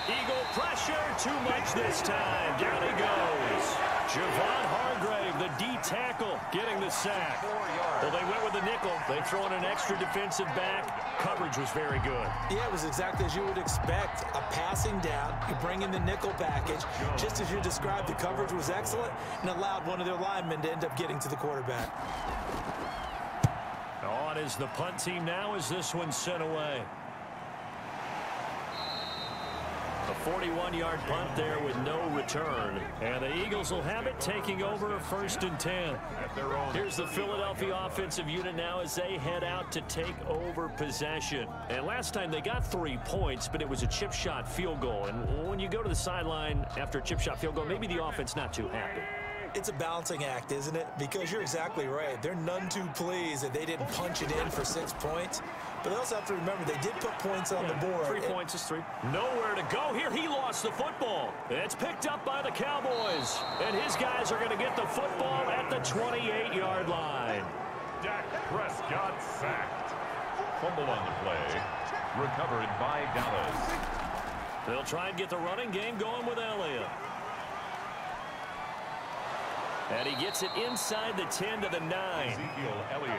Eagle pressure, too much this time. Down he goes. Javon Hargrave, the D tackle, getting the sack. Well, they went with the nickel. They throw in an extra defensive back. Coverage was very good. Yeah, it was exactly as you would expect. A passing down, you bring in the nickel package. Just as you described, the coverage was excellent and allowed one of their linemen to end up getting to the quarterback. On is the punt team now as this one sent away. A 41-yard punt there with no return. And the Eagles will have it taking over first and 10. Here's the Philadelphia offensive unit now as they head out to take over possession. And last time they got three points, but it was a chip shot field goal. And when you go to the sideline after a chip shot field goal, maybe the offense not too happy it's a balancing act, isn't it? Because you're exactly right. They're none too pleased that they didn't punch it in for six points. But they also have to remember they did put points on yeah, the board. Three points is three. Nowhere to go here. He lost the football. It's picked up by the Cowboys. And his guys are going to get the football at the 28-yard line. Dak Prescott sacked. Fumble on the play. Recovered by Dallas. They'll try and get the running game going with Elliott. And he gets it inside the 10 to the 9.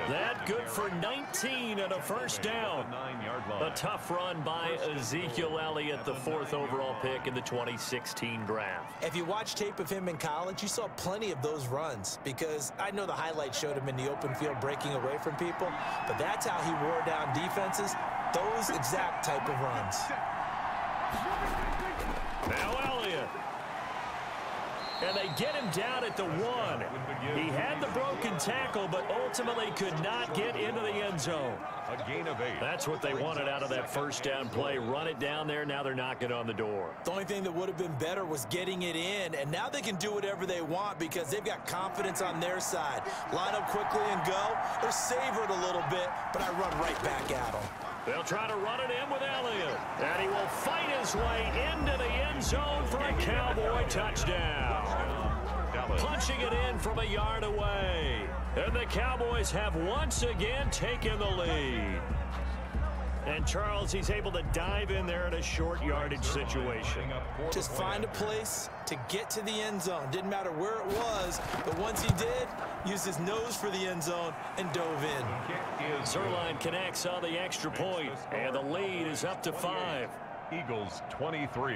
That good for 19 and a first down. A tough run by Ezekiel Elliott, the fourth overall pick in the 2016 draft. If you watch tape of him in college, you saw plenty of those runs because I know the highlights showed him in the open field breaking away from people, but that's how he wore down defenses, those exact type of runs. Now Elliott. And they get him down at the one. He had the broken tackle, but ultimately could not get into the end zone. A gain of eight. That's what they wanted out of that first down play. Run it down there. Now they're knocking on the door. The only thing that would have been better was getting it in, and now they can do whatever they want because they've got confidence on their side. Line up quickly and go, or savor it a little bit, but I run right back at them. They'll try to run it in with Elliott. And he will fight his way into the end zone for a Cowboy touchdown. Punching it in from a yard away. And the Cowboys have once again taken the lead. And Charles, he's able to dive in there in a short yardage situation. Just find a place to get to the end zone. Didn't matter where it was, but once he did, used his nose for the end zone and dove in. Zuerlein connects on the extra point, and the lead is up to five. Eagles 23.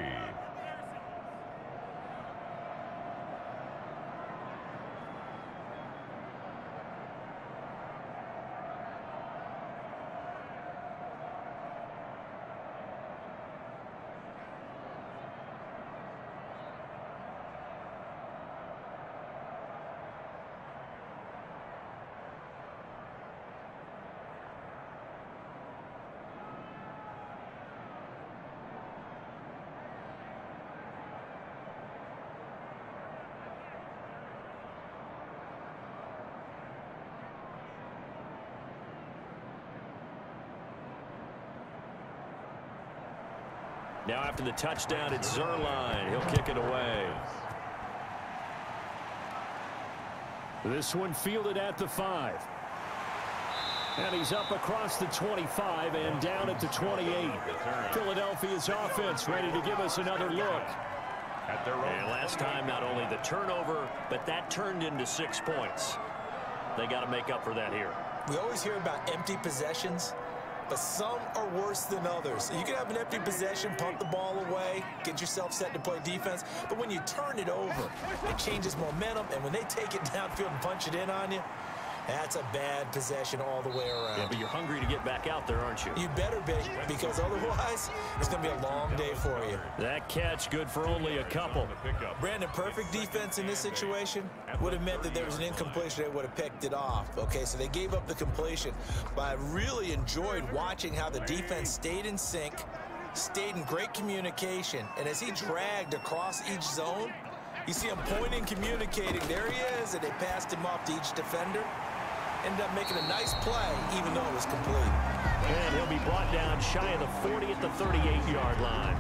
Now after the touchdown, it's Zuerlein. He'll kick it away. This one fielded at the five. And he's up across the 25 and down at the 28. Philadelphia's offense ready to give us another look. And last time, not only the turnover, but that turned into six points. They got to make up for that here. We always hear about empty possessions but some are worse than others. You can have an empty possession, punt the ball away, get yourself set to play defense, but when you turn it over, it changes momentum, and when they take it downfield and punch it in on you, that's a bad possession all the way around. Yeah, but you're hungry to get back out there, aren't you? You better be, because otherwise, it's going to be a long day for you. That catch good for only a couple. Brandon, perfect defense in this situation would have meant that there was an incompletion. They would have picked it off. Okay, so they gave up the completion. But I really enjoyed watching how the defense stayed in sync, stayed in great communication, and as he dragged across each zone, you see him pointing, communicating. There he is, and they passed him off to each defender ended up making a nice play, even though it was complete. And he'll be brought down shy of the 40 at the 38-yard line.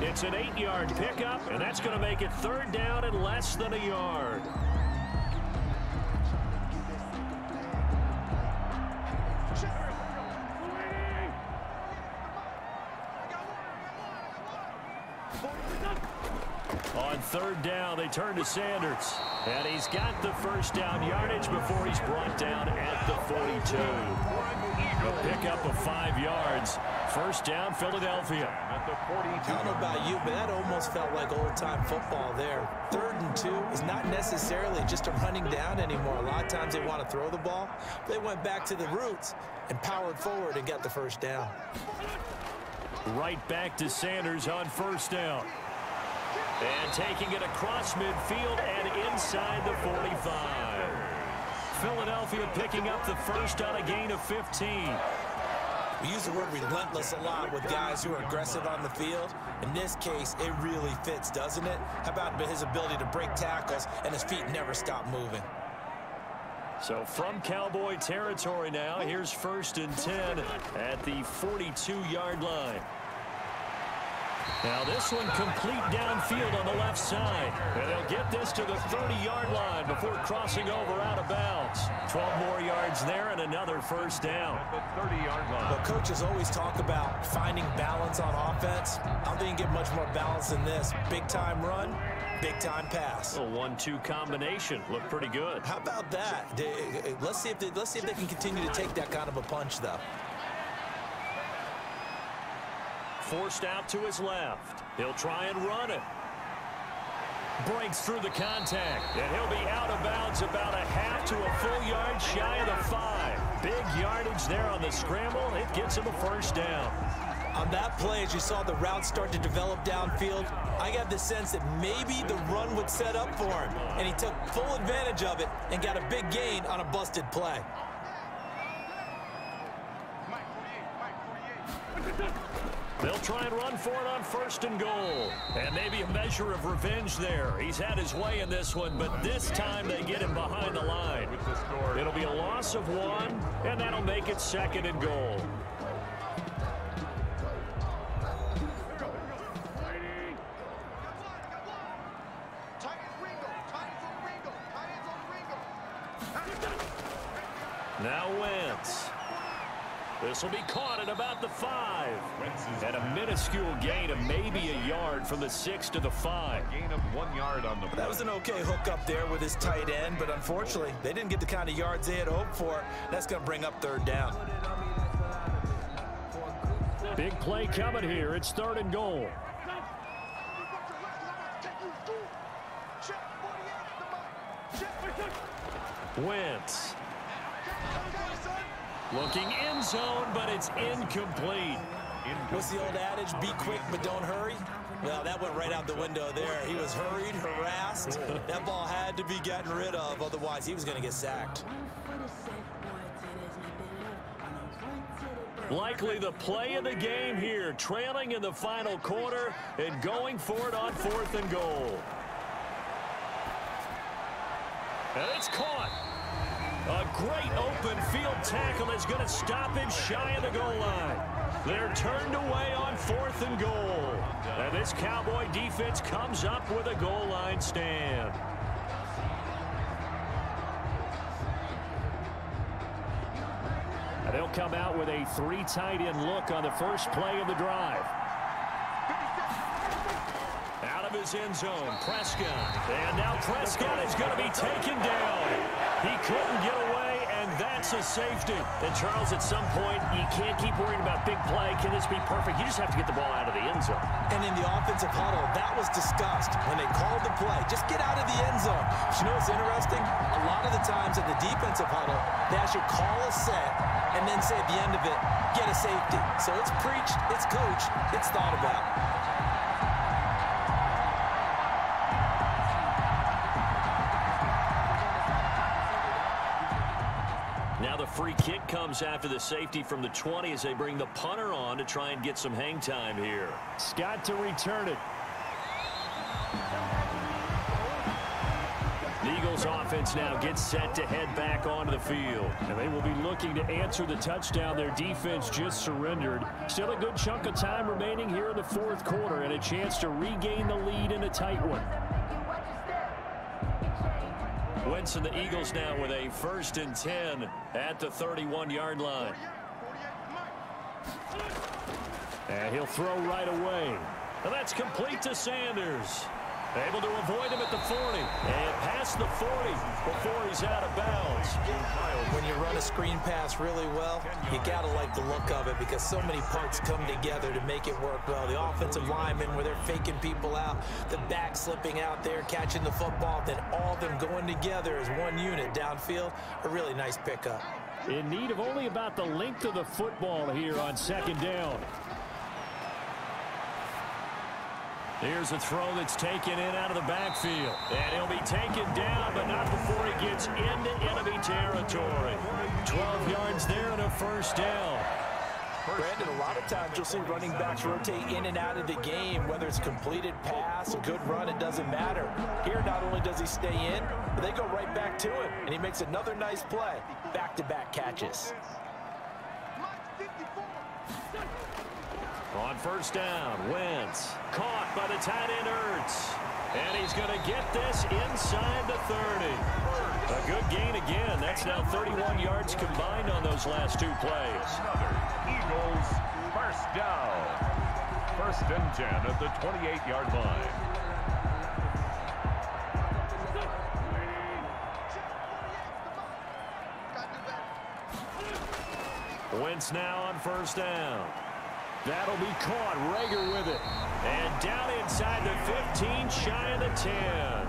It's an eight-yard pickup, and that's going to make it third down and less than a yard. Third down, they turn to Sanders. And he's got the first down yardage before he's brought down at the 42. A pickup of five yards. First down, Philadelphia. I don't know about you, but that almost felt like old-time football there. Third and two is not necessarily just a running down anymore. A lot of times they want to throw the ball. They went back to the roots and powered forward and got the first down. Right back to Sanders on first down. And taking it across midfield and inside the 45. Philadelphia picking up the first on a gain of 15. We use the word relentless a lot with guys who are aggressive on the field. In this case, it really fits, doesn't it? How about his ability to break tackles and his feet never stop moving? So from Cowboy territory now, here's first and 10 at the 42-yard line. Now this one complete downfield on the left side. And they'll get this to the 30-yard line before crossing over out of bounds. 12 more yards there and another first down. The 30-yard line. Well, coaches always talk about finding balance on offense. I don't think you get much more balance than this. Big-time run, big-time pass. A one-two combination. Looked pretty good. How about that? Let's see if they, let's see if they can continue to take that kind of a punch, though. Forced out to his left. He'll try and run it. Breaks through the contact. And he'll be out of bounds about a half to a full yard shy of the five. Big yardage there on the scramble. It gets him a first down. On that play, as you saw the route start to develop downfield, I got the sense that maybe the run would set up for him, and he took full advantage of it and got a big gain on a busted play. They'll try and run for it on first and goal. And maybe a measure of revenge there. He's had his way in this one, but this time they get him behind the line. It'll be a loss of one, and that'll make it second and goal. Now Wentz. This will be caught And a minuscule gain of maybe a yard from the six to the five. Gain of one yard on the That was an okay hook up there with his tight end, but unfortunately, they didn't get the kind of yards they had hoped for. That's going to bring up third down. Big play coming here. It's third and goal. Wentz. Looking end zone, but it's incomplete. What's the old adage? Be quick, but don't hurry. Well, that went right out the window there. He was hurried, harassed. That ball had to be gotten rid of, otherwise he was going to get sacked. Likely the play of the game here, trailing in the final quarter and going for it on fourth and goal. And it's caught. A great open field tackle is going to stop him shy of the goal line. They're turned away on fourth and goal. And this Cowboy defense comes up with a goal line stand. And they'll come out with a three tight end look on the first play of the drive. Out of his end zone, Prescott. And now Prescott is going to be taken down. He couldn't get away, and that's a safety. And Charles, at some point, you can't keep worrying about big play. Can this be perfect? You just have to get the ball out of the end zone. And in the offensive huddle, that was discussed when they called the play. Just get out of the end zone. But you know what's interesting? A lot of the times in the defensive huddle, they actually call a set and then say at the end of it, get a safety. So it's preached, it's coached, it's thought about. Comes after the safety from the 20 as they bring the punter on to try and get some hang time here. Scott to return it. The Eagles offense now gets set to head back onto the field. And they will be looking to answer the touchdown their defense just surrendered. Still a good chunk of time remaining here in the fourth quarter and a chance to regain the lead in a tight one. And the Eagles now with a first and 10 at the 31-yard line. And he'll throw right away. And that's complete to Sanders. Able to avoid him at the 40. And past the 40 before he's out of bounds. When you run a screen pass really well, you got to like the look of it because so many parts come together to make it work well. The offensive linemen where they're faking people out, the back slipping out there, catching the football, then all of them going together as one unit downfield. A really nice pickup. In need of only about the length of the football here on second down. Here's a throw that's taken in out of the backfield. And he'll be taken down, but not before he gets into enemy territory. 12 yards there and a first down. Brandon, a lot of times you'll see running backs rotate in and out of the game, whether it's completed pass, a good run, it doesn't matter. Here, not only does he stay in, but they go right back to him, and he makes another nice play. Back-to-back -back catches. On first down, Wentz caught by the tight end Ertz. And he's going to get this inside the 30. A good gain again. That's now 31 yards combined on those last two plays. Eagles first down. First and 10 at the 28-yard line. Wentz now on first down. That'll be caught. Reagor with it. And down inside the 15, shy of the 10.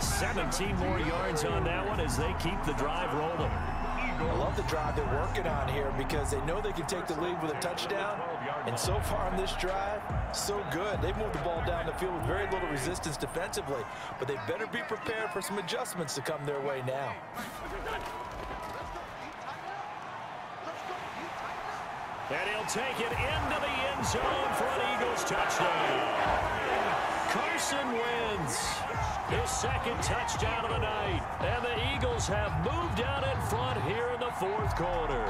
17 more yards on that one as they keep the drive rolling. I love the drive they're working on here because they know they can take the lead with a touchdown. And so far on this drive, so good. They've moved the ball down the field with very little resistance defensively, but they better be prepared for some adjustments to come their way now. And he'll take it into the end zone for an Eagles touchdown. Carson Wentz his second touchdown of the night. And the Eagles have moved out in front here in the fourth quarter.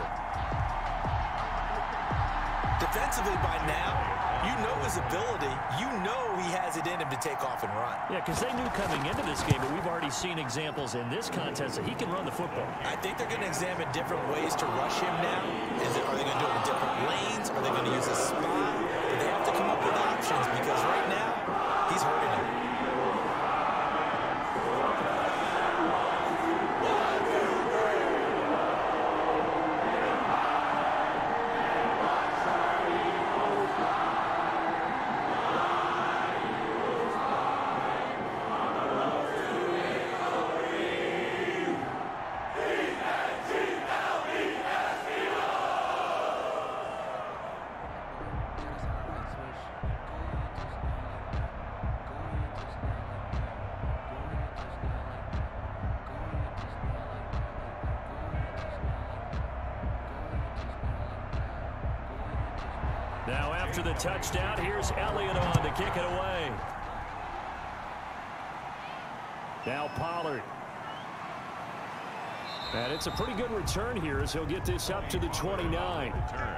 Defensively by now, you know his ability. You know he has it in him to take off and run. Yeah, because they knew coming into this game, but we've already seen examples in this contest that he can run the football. I think they're going to examine different ways to rush him now. Is it, are they going to do it in different lanes? Are they going to use a spy? But they have to come up with options because right now, he's hurting him. Touchdown, here's Elliott on to kick it away. Now Pollard. And it's a pretty good return here as he'll get this up to the 29.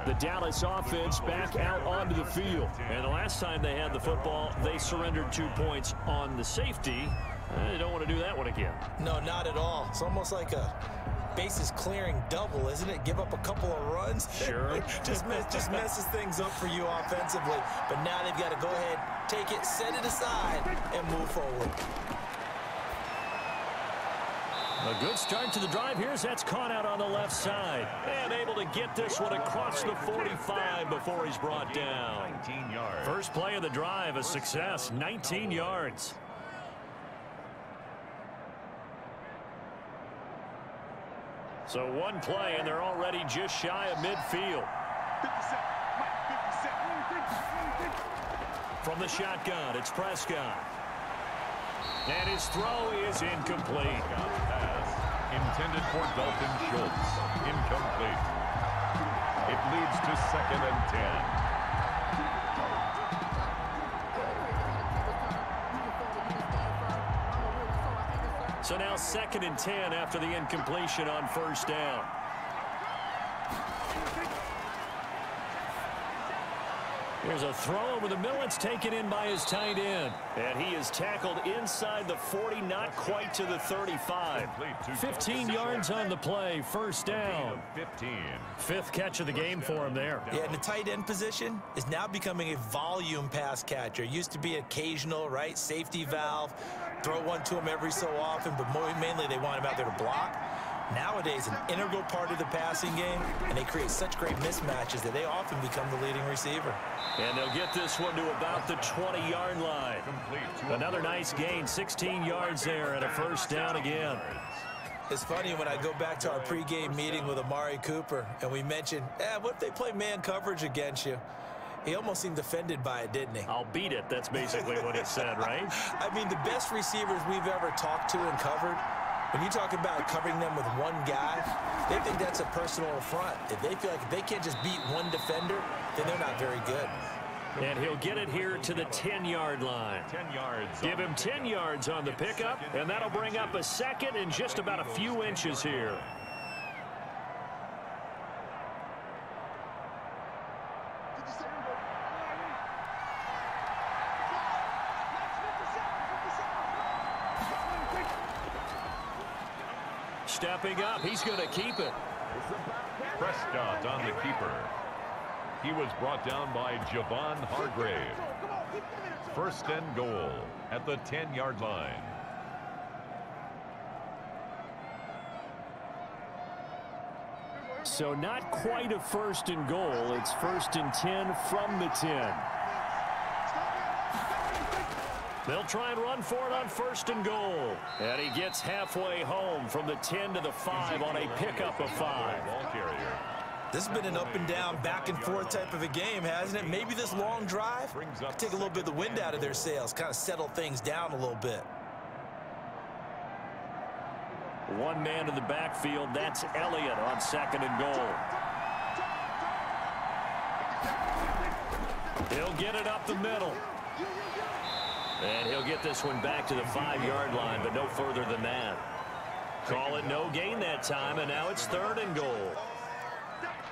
The Dallas offense back out onto the field. And the last time they had the football, they surrendered two points on the safety. They don't want to do that one again. No, not at all. It's almost like a bases clearing double, isn't it? Give up a couple of runs. Sure. just, mess, just messes things up for you offensively. But now they've got to go ahead, take it, set it aside, and move forward. A good start to the drive. Here's that's caught out on the left side. And able to get this one across the 45 before he's brought down. 19 yards. First play of the drive, a success, 19 yards. So one play, and they're already just shy of midfield. From the shotgun, it's Prescott. And his throw is incomplete. Pass intended for Dalton Schultz. Incomplete. It leads to second and 10. So now second and 10 after the incompletion on first down. Here's a throw over the middle. It's taken in by his tight end. And he is tackled inside the 40, not quite to the 35. 15 yards on the play, first down. 15. Fifth catch of the game for him there. Yeah, and the tight end position is now becoming a volume pass catcher. Used to be occasional, right? Safety valve. Throw one to him every so often, but more mainly they want him out there to block. Nowadays, an integral part of the passing game, and they create such great mismatches that they often become the leading receiver. And they'll get this one to about the 20-yard line. Another nice gain, 16 yards there, and a first down again. It's funny when I go back to our pregame meeting with Amari Cooper, and we mentioned, eh, what if they play man coverage against you? He almost seemed offended by it, didn't he? I'll beat it. That's basically what he said, right? I mean, the best receivers we've ever talked to and covered, when you talk about covering them with one guy, they think that's a personal affront. If they feel like if they can't just beat one defender, then they're not very good. And he'll get it here to the 10-yard line. 10 yards. Give him 10 yards on the pickup, and that'll bring up a second and just about a few inches here. Stepping up, he's going to keep it. Prescott on the keeper. He was brought down by Javon Hargrave. First and goal at the 10-yard line. So not quite a first and goal. It's first and 10 from the 10. They'll try and run for it on first and goal. And he gets halfway home from the 10 to the 5 on a pickup of 5. This has been an up and down, back and forth type of a game, hasn't it? Maybe this long drive take a little bit of the wind out of their sails, kind of settle things down a little bit. One man in the backfield, that's Elliott on second and goal. He'll get it up the middle. And he'll get this one back to the five-yard line, but no further than that. Call it no gain that time, and now it's third and goal.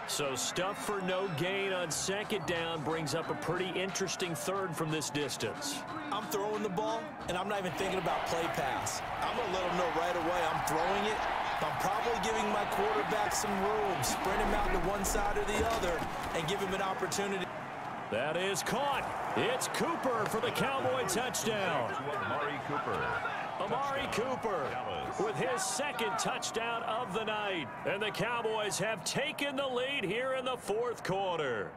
So stuff for no gain on second down brings up a pretty interesting third from this distance. I'm throwing the ball, and I'm not even thinking about play pass. I'm going to let them know right away I'm throwing it. I'm probably giving my quarterback some room, spread him out to one side or the other, and give him an opportunity. That is caught. It's Cooper for the Cowboy touchdown. Amari Cooper. Amari Cooper with his second touchdown of the night. And the Cowboys have taken the lead here in the fourth quarter.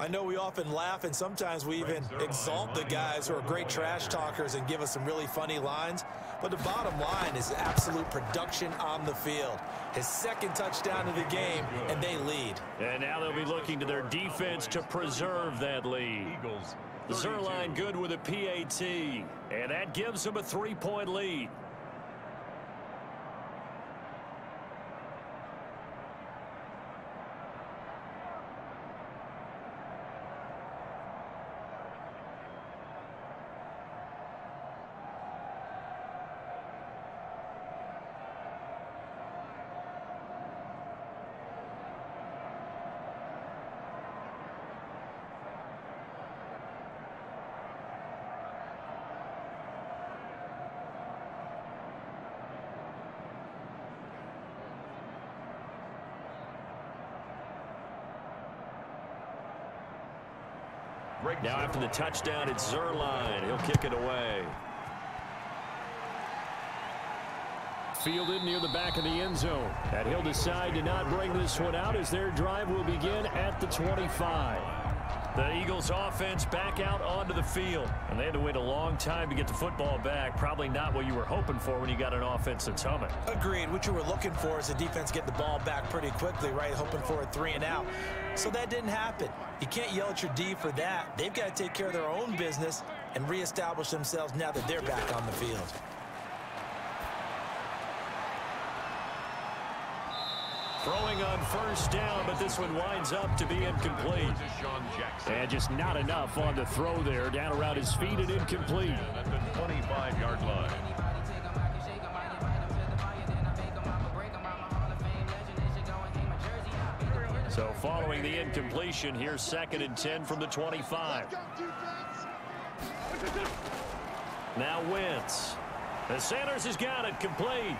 I know we often laugh and sometimes we even exalt the guys who are great trash talkers and give us some really funny lines. But the bottom line is absolute production on the field. His second touchdown of the game, and they lead. And now they'll be looking to their defense to preserve that lead. Eagles. Zuerlein good with a PAT, and that gives them a three-point lead. Now after the touchdown, it's Zuerlein. He'll kick it away. Fielded near the back of the end zone. And he'll decide to not bring this one out as their drive will begin at the 25. The Eagles offense back out onto the field. And they had to wait a long time to get the football back. Probably not what you were hoping for when you got an offense that's humming. Agreed. What you were looking for is the defense get the ball back pretty quickly, right? Hoping for a three and out. So that didn't happen. You can't yell at your D for that. They've got to take care of their own business and reestablish themselves now that they're back on the field. Throwing on first down, but this one winds up to be incomplete. And just not enough on the throw there. Down around his feet and incomplete. At the 25-yard line. So following the incompletion, here's second and 10 from the 25. Now Wentz. The Sanders has got it complete.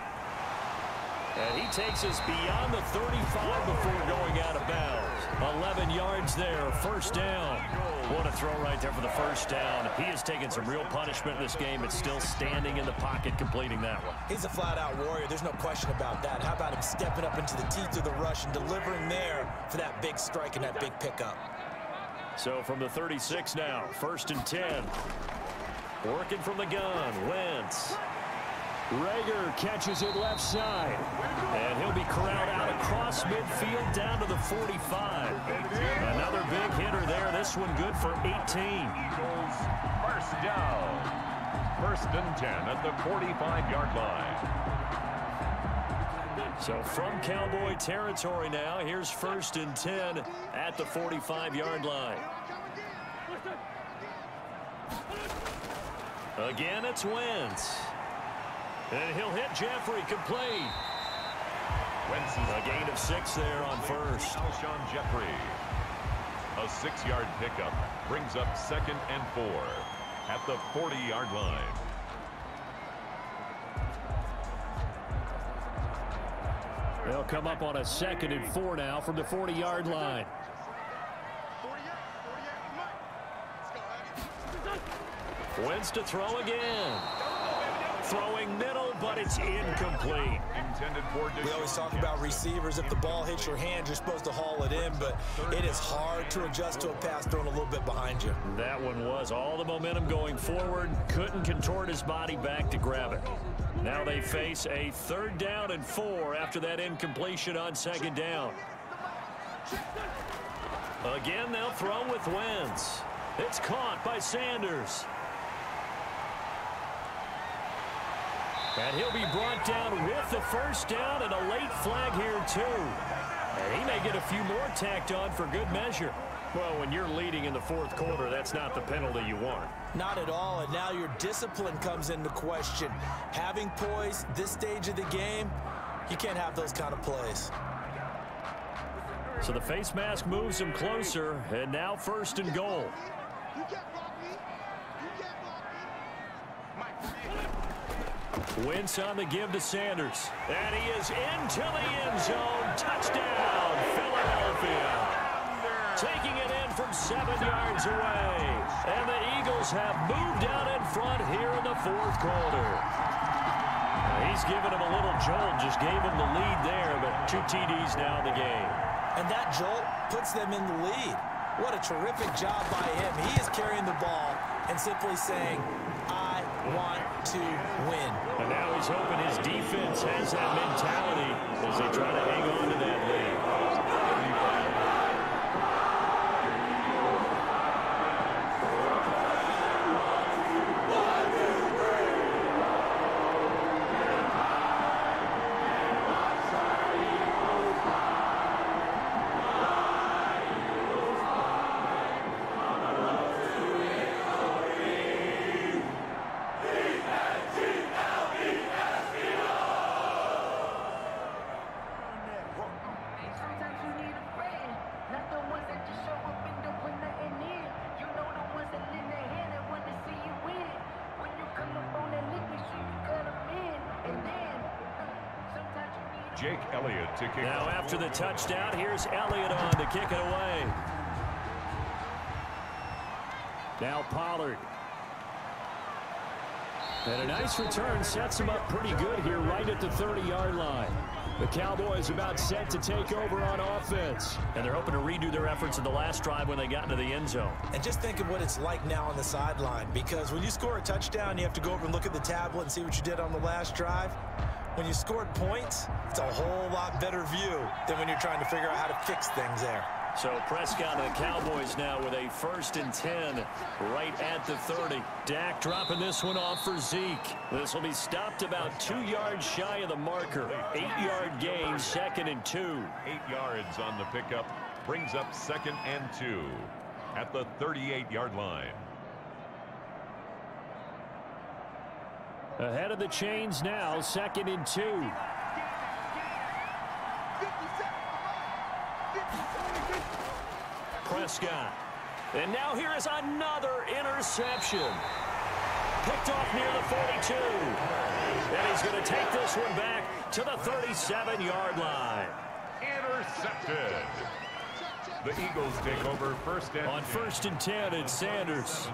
And he takes us beyond the 35 before going out of bounds. 11 yards there, first down. What a throw right there for the first down. He has taken some real punishment in this game, but still standing in the pocket completing that one. He's a flat-out warrior. There's no question about that. How about him stepping up into the teeth of the rush and delivering there for that big strike and that big pickup. So from the 36 now, first and 10. Working from the gun, Wentz. Reagor catches it left side. And he'll be corralled out across midfield down to the 45. Another big hitter there. This one good for 18. Eagles first down. First and 10 at the 45-yard line. So from Cowboy territory now, here's first and 10 at the 45-yard line. Again, it's Wentz. And he'll hit Jeffery complete. A gain of six there on first. Alshon Jeffery. A six-yard pickup brings up second and four at the 40-yard line. They'll come up on a second and four now from the 40-yard line. Wentz to throw again. Throwing middle, but it's incomplete. We always talk about receivers. If the ball hits your hand, you're supposed to haul it in, but it is hard to adjust to a pass thrown a little bit behind you. That one was all the momentum going forward. Couldn't contort his body back to grab it. Now they face a third down and four after that incompletion on second down. Again, they'll throw with Wentz. It's caught by Sanders. And he'll be brought down with the first down and a late flag here, too. And he may get a few more tacked on for good measure. Well, when you're leading in the fourth quarter, that's not the penalty you want. Not at all, and now your discipline comes into question. Having poise this stage of the game, you can't have those kind of plays. So the face mask moves him closer, and now first and goal. Wentz on the give to Sanders. And he is into the end zone. Touchdown, Philadelphia. Taking it in from seven yards away. And the Eagles have moved out in front here in the fourth quarter. He's given him a little jolt, just gave him the lead there, but two TDs now in the game. And that jolt puts them in the lead. What a terrific job by him. He is carrying the ball and simply saying, want to win. And now he's hoping his defense has that mentality as they try to hang on to that Now after the touchdown, here's Elliott on to kick it away. Now Pollard. And a nice return sets him up pretty good here right at the 30-yard line. The Cowboys about set to take over on offense. And they're hoping to redo their efforts in the last drive when they got into the end zone. And just think of what it's like now on the sideline because when you score a touchdown, you have to go over and look at the tablet and see what you did on the last drive. When you scored points, it's a whole lot better view than when you're trying to figure out how to fix things there. So Prescott and the Cowboys now with a first and 10 right at the 30. Dak dropping this one off for Zeke. This will be stopped about two yards shy of the marker. Eight-yard gain, second and two. Eight yards on the pickup. Brings up second and two at the 38-yard line. Ahead of the chains now, second and two. Prescott. And now here is another interception. Picked off near the 42. And he's going to take this one back to the 37-yard line. Intercepted. The Eagles take over first and On first and 10, it's Sanders.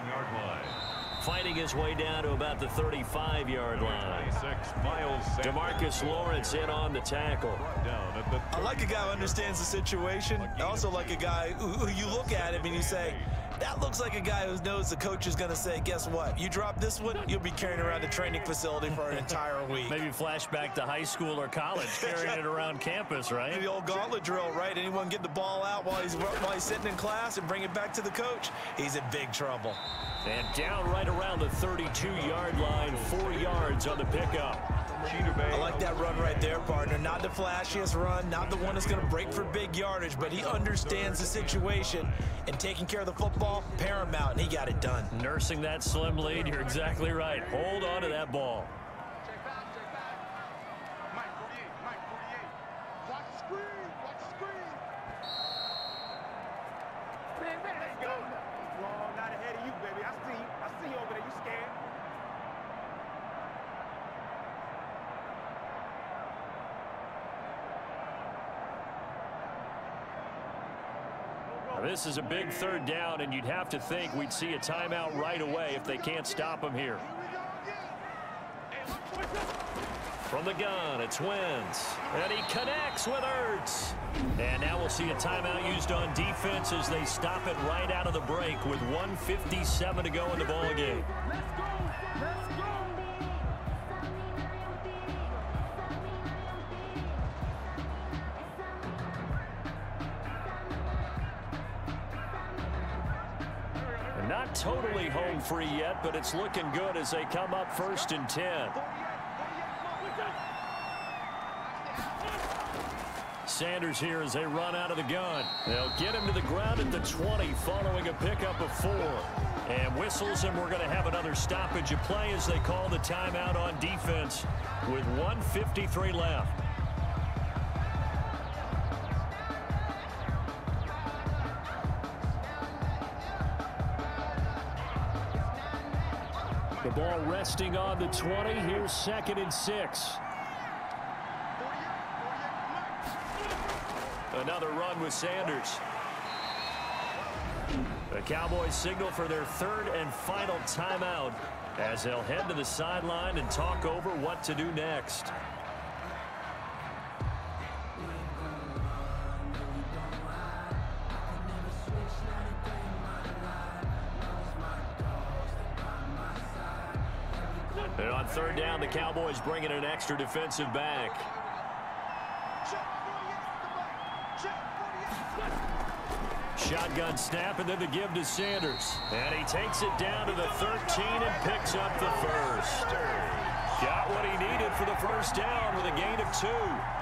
Yard line. Fighting his way down to about the 35-yard line. 26, Miles Sanders. DeMarcus Lawrence in on the tackle. down at the I like a guy who understands the situation. I also like a guy who, who you look at him and you say, that looks like a guy who knows the coach is going to say, guess what? You drop this one, you'll be carrying around the training facility for an entire week. Maybe flashback to high school or college, carrying it around campus, right? The old gauntlet drill, right? Anyone get the ball out while he's while he's sitting in class and bring it back to the coach? He's in big trouble. And down right around the 32-yard line, four yards on the pickup. I like that run right there, partner. Not the flashiest run, not the one that's going to break for big yardage, but he understands the situation and taking care of the football, paramount, and he got it done. Nursing that slim lead, you're exactly right. Hold on to that ball. Mike 48, Mike 48. Watch the screen, watch the screen. Man, man, let's go. Wrong, not ahead of you, baby. I see you. I see you over there. You scared? Now, this is a big third down, and you'd have to think we'd see a timeout right away if they can't stop him here. From the gun, it's Wentz. And he connects with Ertz. And now we'll see a timeout used on defense as they stop it right out of the break with 157 to go in the ball free yet, but it's looking good as they come up first and 10. Sanders here as they run out of the gun. They'll get him to the ground at the 20 following a pickup of four. And whistles, and we're going to have another stoppage of play as they call the timeout on defense with 153 left. Resting on the 20. Here's second and six. Another run with Sanders. The Cowboys signal for their third and final timeout as they'll head to the sideline and talk over what to do next. Third down, the Cowboys bringing an extra defensive back. Shotgun snap and then the give to Sanders. And he takes it down to the 13 and picks up the first. Got what he needed for the first down with a gain of two.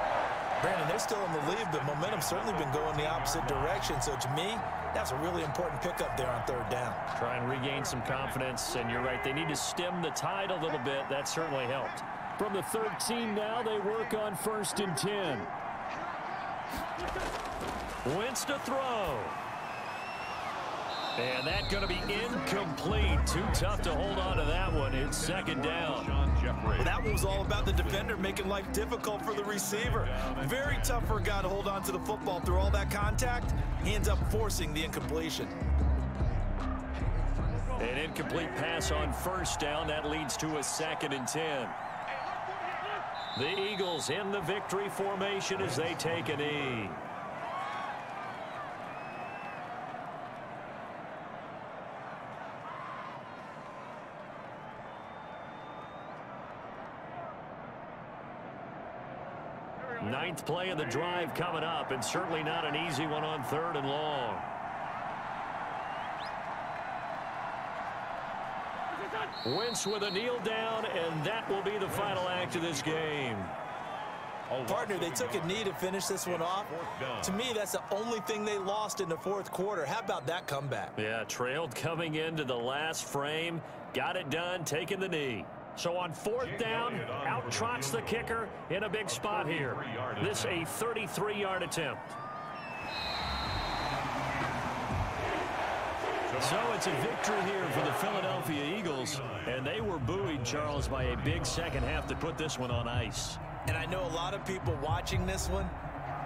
Brandon, they're still in the lead, but momentum's certainly been going the opposite direction. So to me, that's a really important pickup there on third down. Try and regain some confidence, and you're right, they need to stem the tide a little bit. That certainly helped. From the 13 now, they work on first and 10. Wentz to throw. And that's going to be incomplete. Too tough to hold on to that one. It's second down. Well, that one was all about the defender making life difficult for the receiver. Very tough for a guy to hold on to the football through all that contact. He ends up forcing the incompletion. An incomplete pass on first down. That leads to a second and 10. The Eagles in the victory formation as they take a knee. Ninth play of the drive coming up, and certainly not an easy one on third and long. Wentz with a kneel down, and that will be the final act of this game. Partner, they took a knee to finish this one off. To me, that's the only thing they lost in the fourth quarter. How about that comeback? Yeah, trailed coming into the last frame. Got it done, taking the knee. So on fourth down, out trots the kicker in a big spot here. This a 33-yard attempt. So it's a victory here for the Philadelphia Eagles, and they were buoyed, Charles, by a big second half to put this one on ice. And I know a lot of people watching this one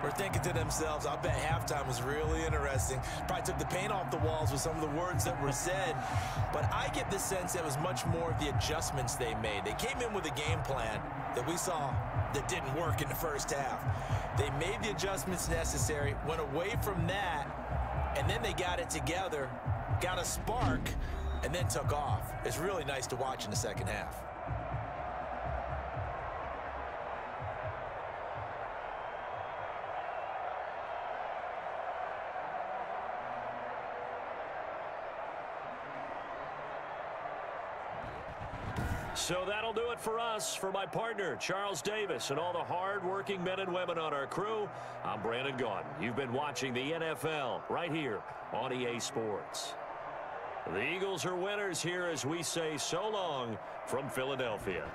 were thinking to themselves, I bet halftime was really interesting. Probably took the paint off the walls with some of the words that were said. But I get the sense it was much more of the adjustments they made. They came in with a game plan that we saw that didn't work in the first half. They made the adjustments necessary, went away from that, and then they got it together, got a spark, and then took off. It's really nice to watch in the second half. So that'll do it for us. For my partner, Charles Davis, and all the hard-working men and women on our crew, I'm Brandon Gaudin. You've been watching the NFL right here on EA Sports. The Eagles are winners here as we say so long from Philadelphia.